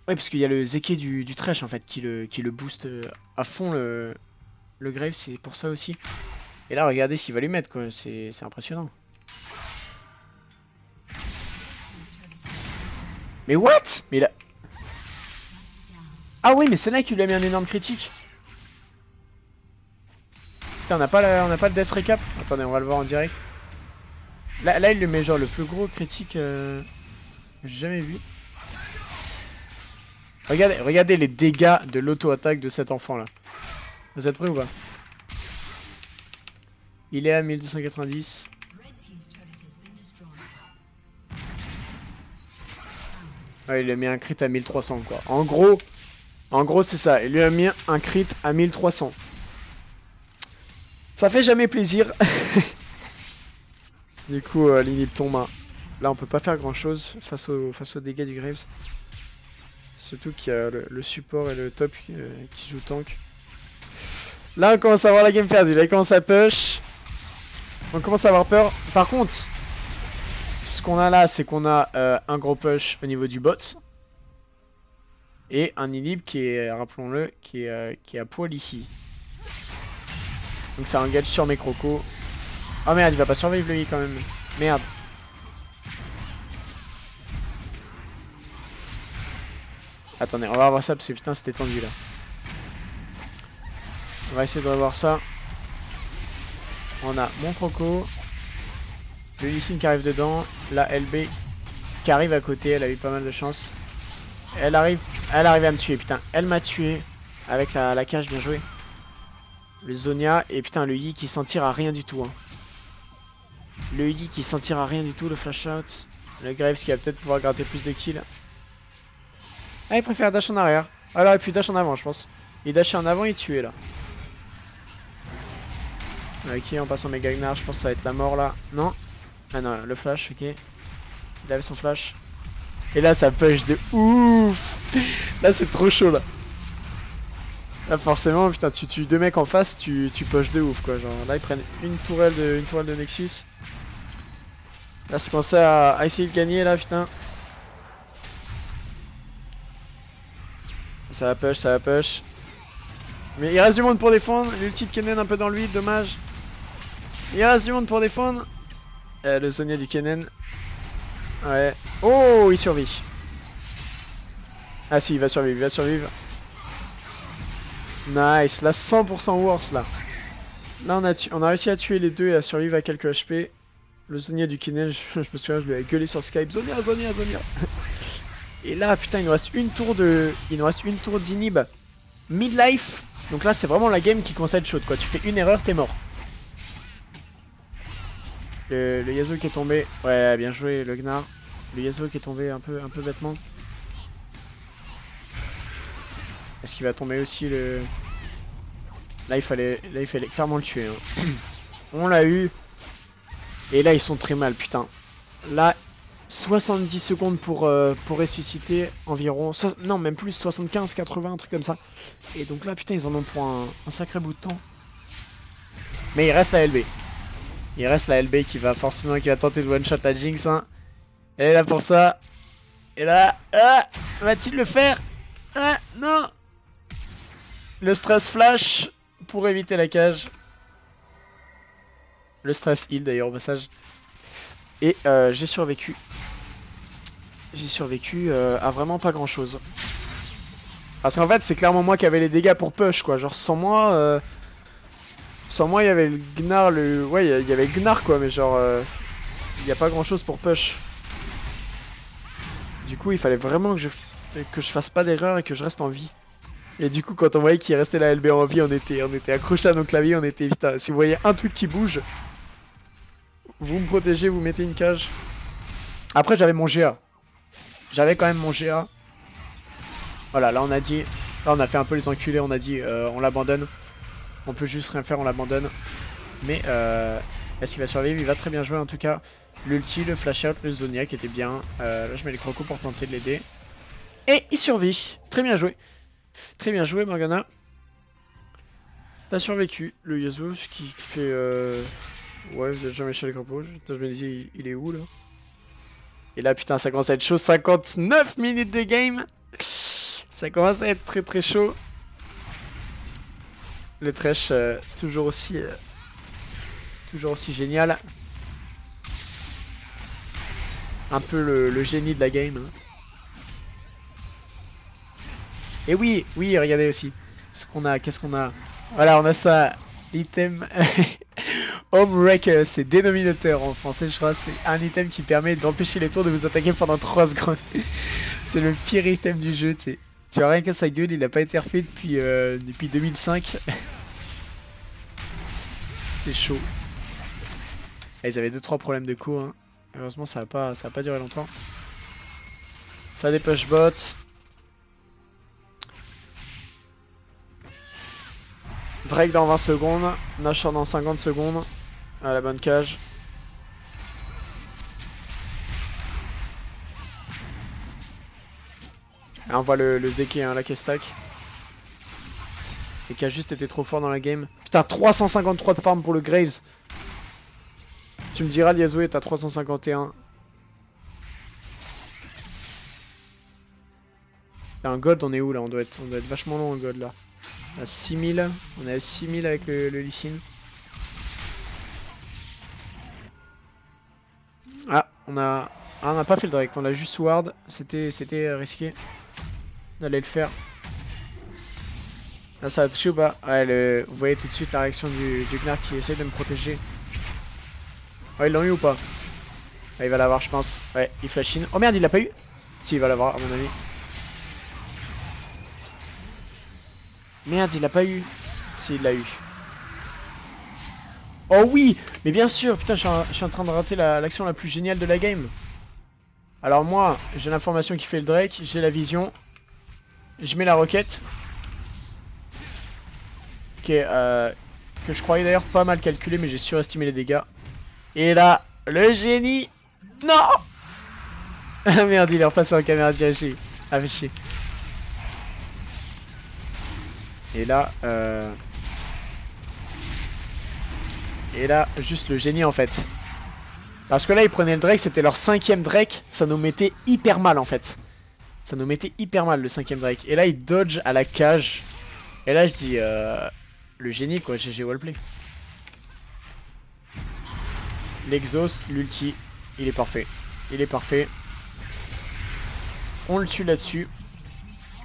Ouais, parce qu'il y a le Zeke du, du Trash, en fait, qui le, qui le booste euh, à fond, le, le Graves, c'est pour ça aussi. Et là, regardez ce qu'il va lui mettre, quoi. C'est impressionnant. Mais what? Mais là... Ah oui, mais c'est là qu'il lui a mis un énorme critique. Putain, on n'a pas, pas le death recap Attendez, on va le voir en direct. Là, là il le met genre le plus gros critique euh, que j'ai jamais vu. Regardez, regardez les dégâts de l'auto-attaque de cet enfant-là. Vous êtes prêts ou pas? Il est à 1290. Il lui a mis un crit à 1300 quoi. En gros, en gros c'est ça. Il lui a mis un crit à 1300. Ça fait jamais plaisir. du coup, euh, tombe. Hein. Là, on peut pas faire grand chose face, au, face aux dégâts du Graves. Surtout qu'il y a le, support et le top euh, qui jouent tank. Là, on commence à avoir la game perdue. Là, il commence à push. On commence à avoir peur. Par contre, ce qu'on a là, c'est qu'on a euh, un gros push au niveau du bot. Et un inhib qui est, rappelons-le, qui, est, euh, qui est à poil ici. Donc ça engage sur mes crocos. Oh merde, il va pas survivre lui quand même. Merde. Attendez, on va revoir ça parce que putain c'était tendu là. On va essayer de revoir ça. On a mon croco. Le Lysine qui arrive dedans. La LB qui arrive à côté. Elle a eu pas mal de chance. Elle arrive, elle arrive à me tuer, putain. Elle m'a tué. Avec la, cage, bien joué. Le Zonia. Et putain, le Yi qui s'en tire à rien du tout. Hein. Le Yi qui s'en tire à rien du tout, le flash out. Le Graves qui va peut-être pouvoir gratter plus de kills. Ah, il préfère dash en arrière. Alors, et puis dash en avant, je pense. Il dash en avant, il tué là. Ok, en passant mes je pense que ça va être la mort là. Non, ah non, le flash, ok. Il avait son flash. Et là, ça push de ouf Là, c'est trop chaud, là. Là, forcément, putain, tu tues deux mecs en face, tu, tu push de ouf, quoi. Genre, là, ils prennent une tourelle de, une tourelle de Nexus. Là, c'est commencé à, à, essayer de gagner, là, putain. Ça va push, ça va push. Mais il reste du monde pour défendre. L'ulti de Kennen un peu dans le vide, dommage. Il reste du monde pour défendre. Euh, le Sonia du Kennen. Ouais. Oh, il survit. Ah si, il va survivre, il va survivre. Nice, là 100% worse là. Là on a, on a réussi à tuer les deux et à survivre à quelques HP. Le Zonia du Kinel, je, me souviens, je lui avais gueulé sur Skype. Zonia, Zonia, Zonia. et là, putain, il nous reste une tour de... Il nous reste une tour d'inhib. Midlife. Donc là, c'est vraiment la game qui être chaude, quoi. Tu fais une erreur, t'es mort. Le, le Yasuo qui est tombé. Ouais, bien joué, le Gnar. Le Yasuo qui est tombé un peu, un peu bêtement. Est-ce qu'il va tomber aussi le... Là il fallait, là, il fallait clairement le tuer. Hein. On l'a eu. Et là ils sont très mal, putain. Là, 70 secondes pour, euh, pour ressusciter environ. non, même plus, 75, 80, un truc comme ça. Et donc là, putain, ils en ont pour un, sacré bout de temps. Mais il reste la LB. Il reste la LB qui va forcément qui va tenter de one shot la Jinx. Hein. Elle est là pour ça. Et là, ah, va-t-il le faire? Ah, non le stress flash pour éviter la cage. Le stress heal d'ailleurs au passage. Et euh, j'ai survécu. J'ai survécu euh, à vraiment pas grand chose. Parce qu'en fait c'est clairement moi qui avais les dégâts pour push quoi. Genre sans moi... Euh, sans moi il y avait le Gnar, le... Ouais il y avait le Gnar quoi mais genre... Il n'y a pas grand chose pour push. Du coup il fallait vraiment que je, que je fasse pas d'erreur et que je reste en vie. Et du coup, quand on voyait qu'il restait la LB en vie, on était, on était accroché à nos claviers, on était vite. Si vous voyez un truc qui bouge, vous me protégez, vous mettez une cage. Après, j'avais mon GA. J'avais quand même mon GA. Voilà, là on a dit... Là on a fait un peu les enculés, on a dit euh, on l'abandonne. On peut juste rien faire, on l'abandonne. Mais euh, est-ce qu'il va survivre? Il va très bien jouer en tout cas. L'ulti, le flash out, le zonia qui était bien. Euh, là je mets les crocos pour tenter de l'aider. Et il survit. Très bien joué. Très bien joué, Morgana. T'as survécu. Le Yasuo qui fait... Euh... Ouais, vous êtes jamais chez les crapauds. Je me dis, il est où, là? Et là, putain, ça commence à être chaud. 59 minutes de game Ça commence à être très très chaud. Le trash, euh, toujours aussi... Euh, toujours aussi génial. Un peu le, génie de la game. Hein. Et oui, oui, regardez aussi. Ce qu'on a, qu'est-ce qu'on a Voilà, on a ça. Item Home Wrecker, c'est dénominateur en français, je crois. C'est un item qui permet d'empêcher les tours de vous attaquer pendant 3 secondes. c'est le pire item du jeu, tu sais. Tu vois rien qu'à sa gueule, il a pas été refait depuis, euh, depuis 2005. c'est chaud. Ils avaient 2-3 problèmes de coup. Hein. Heureusement, ça a pas, ça a pas duré longtemps. Ça des push bots. Drake dans 20 secondes. Nashor dans 50 secondes. À la bonne cage. Et on voit le, le Zeki, hein, la Kestak. Et qui a juste été trop fort dans la game. Putain, 353 de farm pour le Graves. Tu me diras, Liazoué, t'as 351. un gold, on est où là? On doit, être, on doit être vachement long en gold là. À 6000. On est à 6000 avec le, le Ah, on a... Ah, on n'a pas fait le Drake, on a juste Ward. C'était risqué d'aller le faire. Là, ça a touché ou pas Ouais, le... vous voyez tout de suite la réaction du, du Gnar qui essaye de me protéger. Ouais, ils l'ont eu ou pas ah, Il va l'avoir, je pense. Ouais, il flash in. Oh merde, il l'a pas eu Si, il va l'avoir, à mon avis. Merde, il l'a pas eu. Si, il l'a eu. Oh oui Mais bien sûr, putain, je suis en, train de rater l'action la, plus géniale de la game. Alors moi, j'ai l'information qui fait le Drake, j'ai la vision. Je mets la roquette. Ok, euh, que je croyais d'ailleurs pas mal calculé, mais j'ai surestimé les dégâts. Et là, le génie Non Ah merde, il est repassé en caméra dirigée. Ah, chier. Et là, euh... Et là, juste le génie en fait. Parce que là, ils prenaient le Drake, c'était leur cinquième Drake. Ça nous mettait hyper mal en fait. Ça nous mettait hyper mal le cinquième Drake. Et là, ils dodge à la cage. Et là, je dis, euh, le génie quoi, GG wallplay. L'exhaust, l'ulti, il est parfait. Il est parfait. On le tue là-dessus.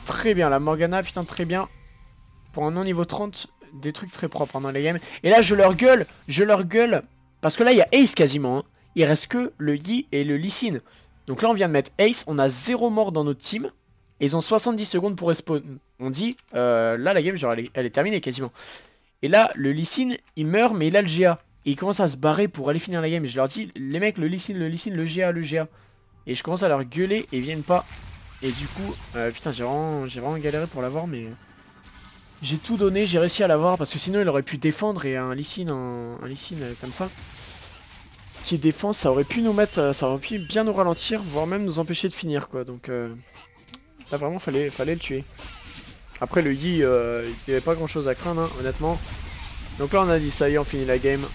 Très bien, la Morgana, putain, très bien. pour un non niveau 30, des trucs très propres hein, dans les games. Et là, je leur gueule, je leur gueule, parce que là, il y a Ace quasiment. Hein. Il reste que le Yi et le Lee Donc là, on vient de mettre Ace, on a 0 mort dans notre team. Et ils ont 70 secondes pour respawn. On dit, euh, là, la game, genre, elle est, terminée quasiment. Et là, le Lee il meurt, mais il a le GA. Et il commence à se barrer pour aller finir la game. Et je leur dis, les mecs, le Lee le Lee le GA, le GA. Et je commence à leur gueuler et ils viennent pas. Et du coup, euh, putain, j'ai vraiment, galéré pour l'avoir, mais... J'ai tout donné, j'ai réussi à l'avoir, parce que sinon il aurait pu défendre et un Lee un, un euh, comme ça. Qui défend, ça aurait pu nous mettre, euh, ça aurait pu bien nous ralentir, voire même nous empêcher de finir, quoi. Donc là vraiment, fallait, fallait le tuer. Après le Yi, il n'y avait pas grand chose à craindre, hein, honnêtement. Donc là on a dit, ça y est, on finit la game.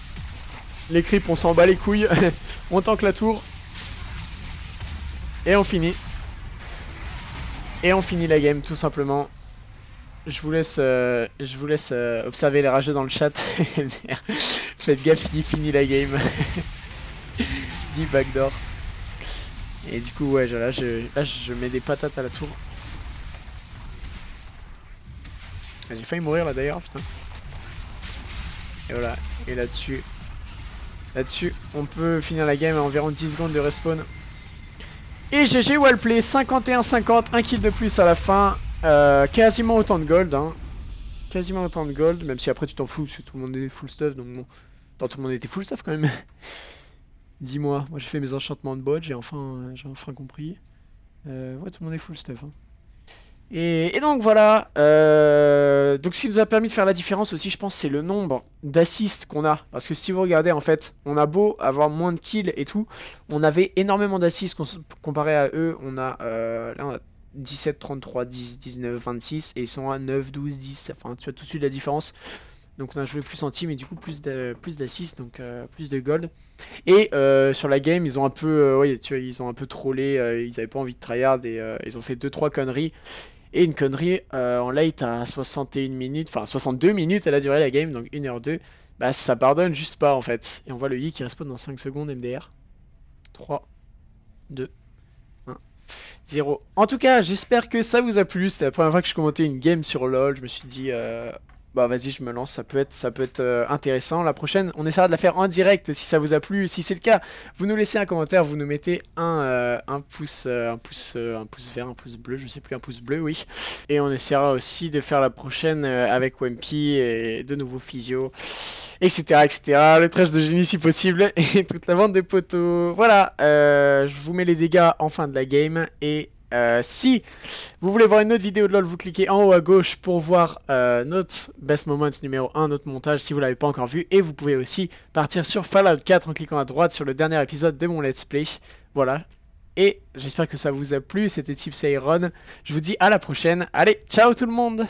Les creeps, on s'en bat les couilles. on tank la tour. Et on finit. Et on finit la game tout simplement. Je vous laisse, euh, je vous laisse euh, observer les rageux dans le chat. Faites gaffe, il finit la game. Dit backdoor. Et du coup, ouais, là je, là, je mets des patates à la tour. Ah, j'ai failli mourir là d'ailleurs, putain. Et voilà, et là-dessus, là-dessus, on peut finir la game à environ 10 secondes de respawn. Et GG Wellplay, 51-50, un kill de plus à la fin. Euh, quasiment autant de gold, hein. Quasiment autant de gold, même si après tu t'en fous, parce que tout le monde est full stuff, donc bon. Attends, tout le monde était full stuff quand même. Dis-moi, moi j'ai fait mes enchantements de bot, j'ai enfin, j'ai enfin compris. Euh, ouais, tout le monde est full stuff. Hein. Et, donc voilà, euh, donc ce qui nous a permis de faire la différence aussi, je pense, c'est le nombre d'assists qu'on a. Parce que si vous regardez, en fait, on a beau avoir moins de kills et tout, on avait énormément d'assists comparé à eux. On a, euh, là, on a 17, 33, 10, 19, 26, et ils sont à 9, 12, 10, enfin, tu vois tout de suite la différence. Donc on a joué plus en team et du coup plus d'assists, donc euh, plus de gold. Et sur la game, ils ont un peu, vois, ils ont un peu trollé, ils avaient pas envie de tryhard et ils ont fait 2-3 conneries. Et une connerie, euh, en late à 61 minutes, enfin 62 minutes elle a duré la game, donc 1h02, bah ça pardonne juste pas en fait. Et on voit le I qui respawn dans 5 secondes MDR. 3, 2, 1, 0. En tout cas, j'espère que ça vous a plu. C'était la première fois que je commentais une game sur LoL. Je me suis dit, euh, bah vas-y, je me lance, ça peut être, ça peut être euh, intéressant. La prochaine, on essaiera de la faire en direct si ça vous a plu. Si c'est le cas, vous nous laissez un commentaire, vous nous mettez un, euh, un pouce, euh, un pouce, un pouce vert, un pouce bleu, je sais plus, un pouce bleu, oui. Et on essaiera aussi de faire la prochaine avec Wimpy et de nouveaux physio, etc., etc. Le trèche de génie si possible et toute la vente de poteaux. Voilà, je vous mets les dégâts en fin de la game et euh, si vous voulez voir une autre vidéo de LoL, vous cliquez en haut à gauche pour voir euh, notre Best Moments numéro 1, notre montage si vous l'avez pas encore vu. Et vous pouvez aussi partir sur Fallout 4 en cliquant à droite sur le dernier épisode de mon Let's Play. Voilà. Et j'espère que ça vous a plu, c'était Tips Iron. Je vous dis à la prochaine. Allez, ciao tout le monde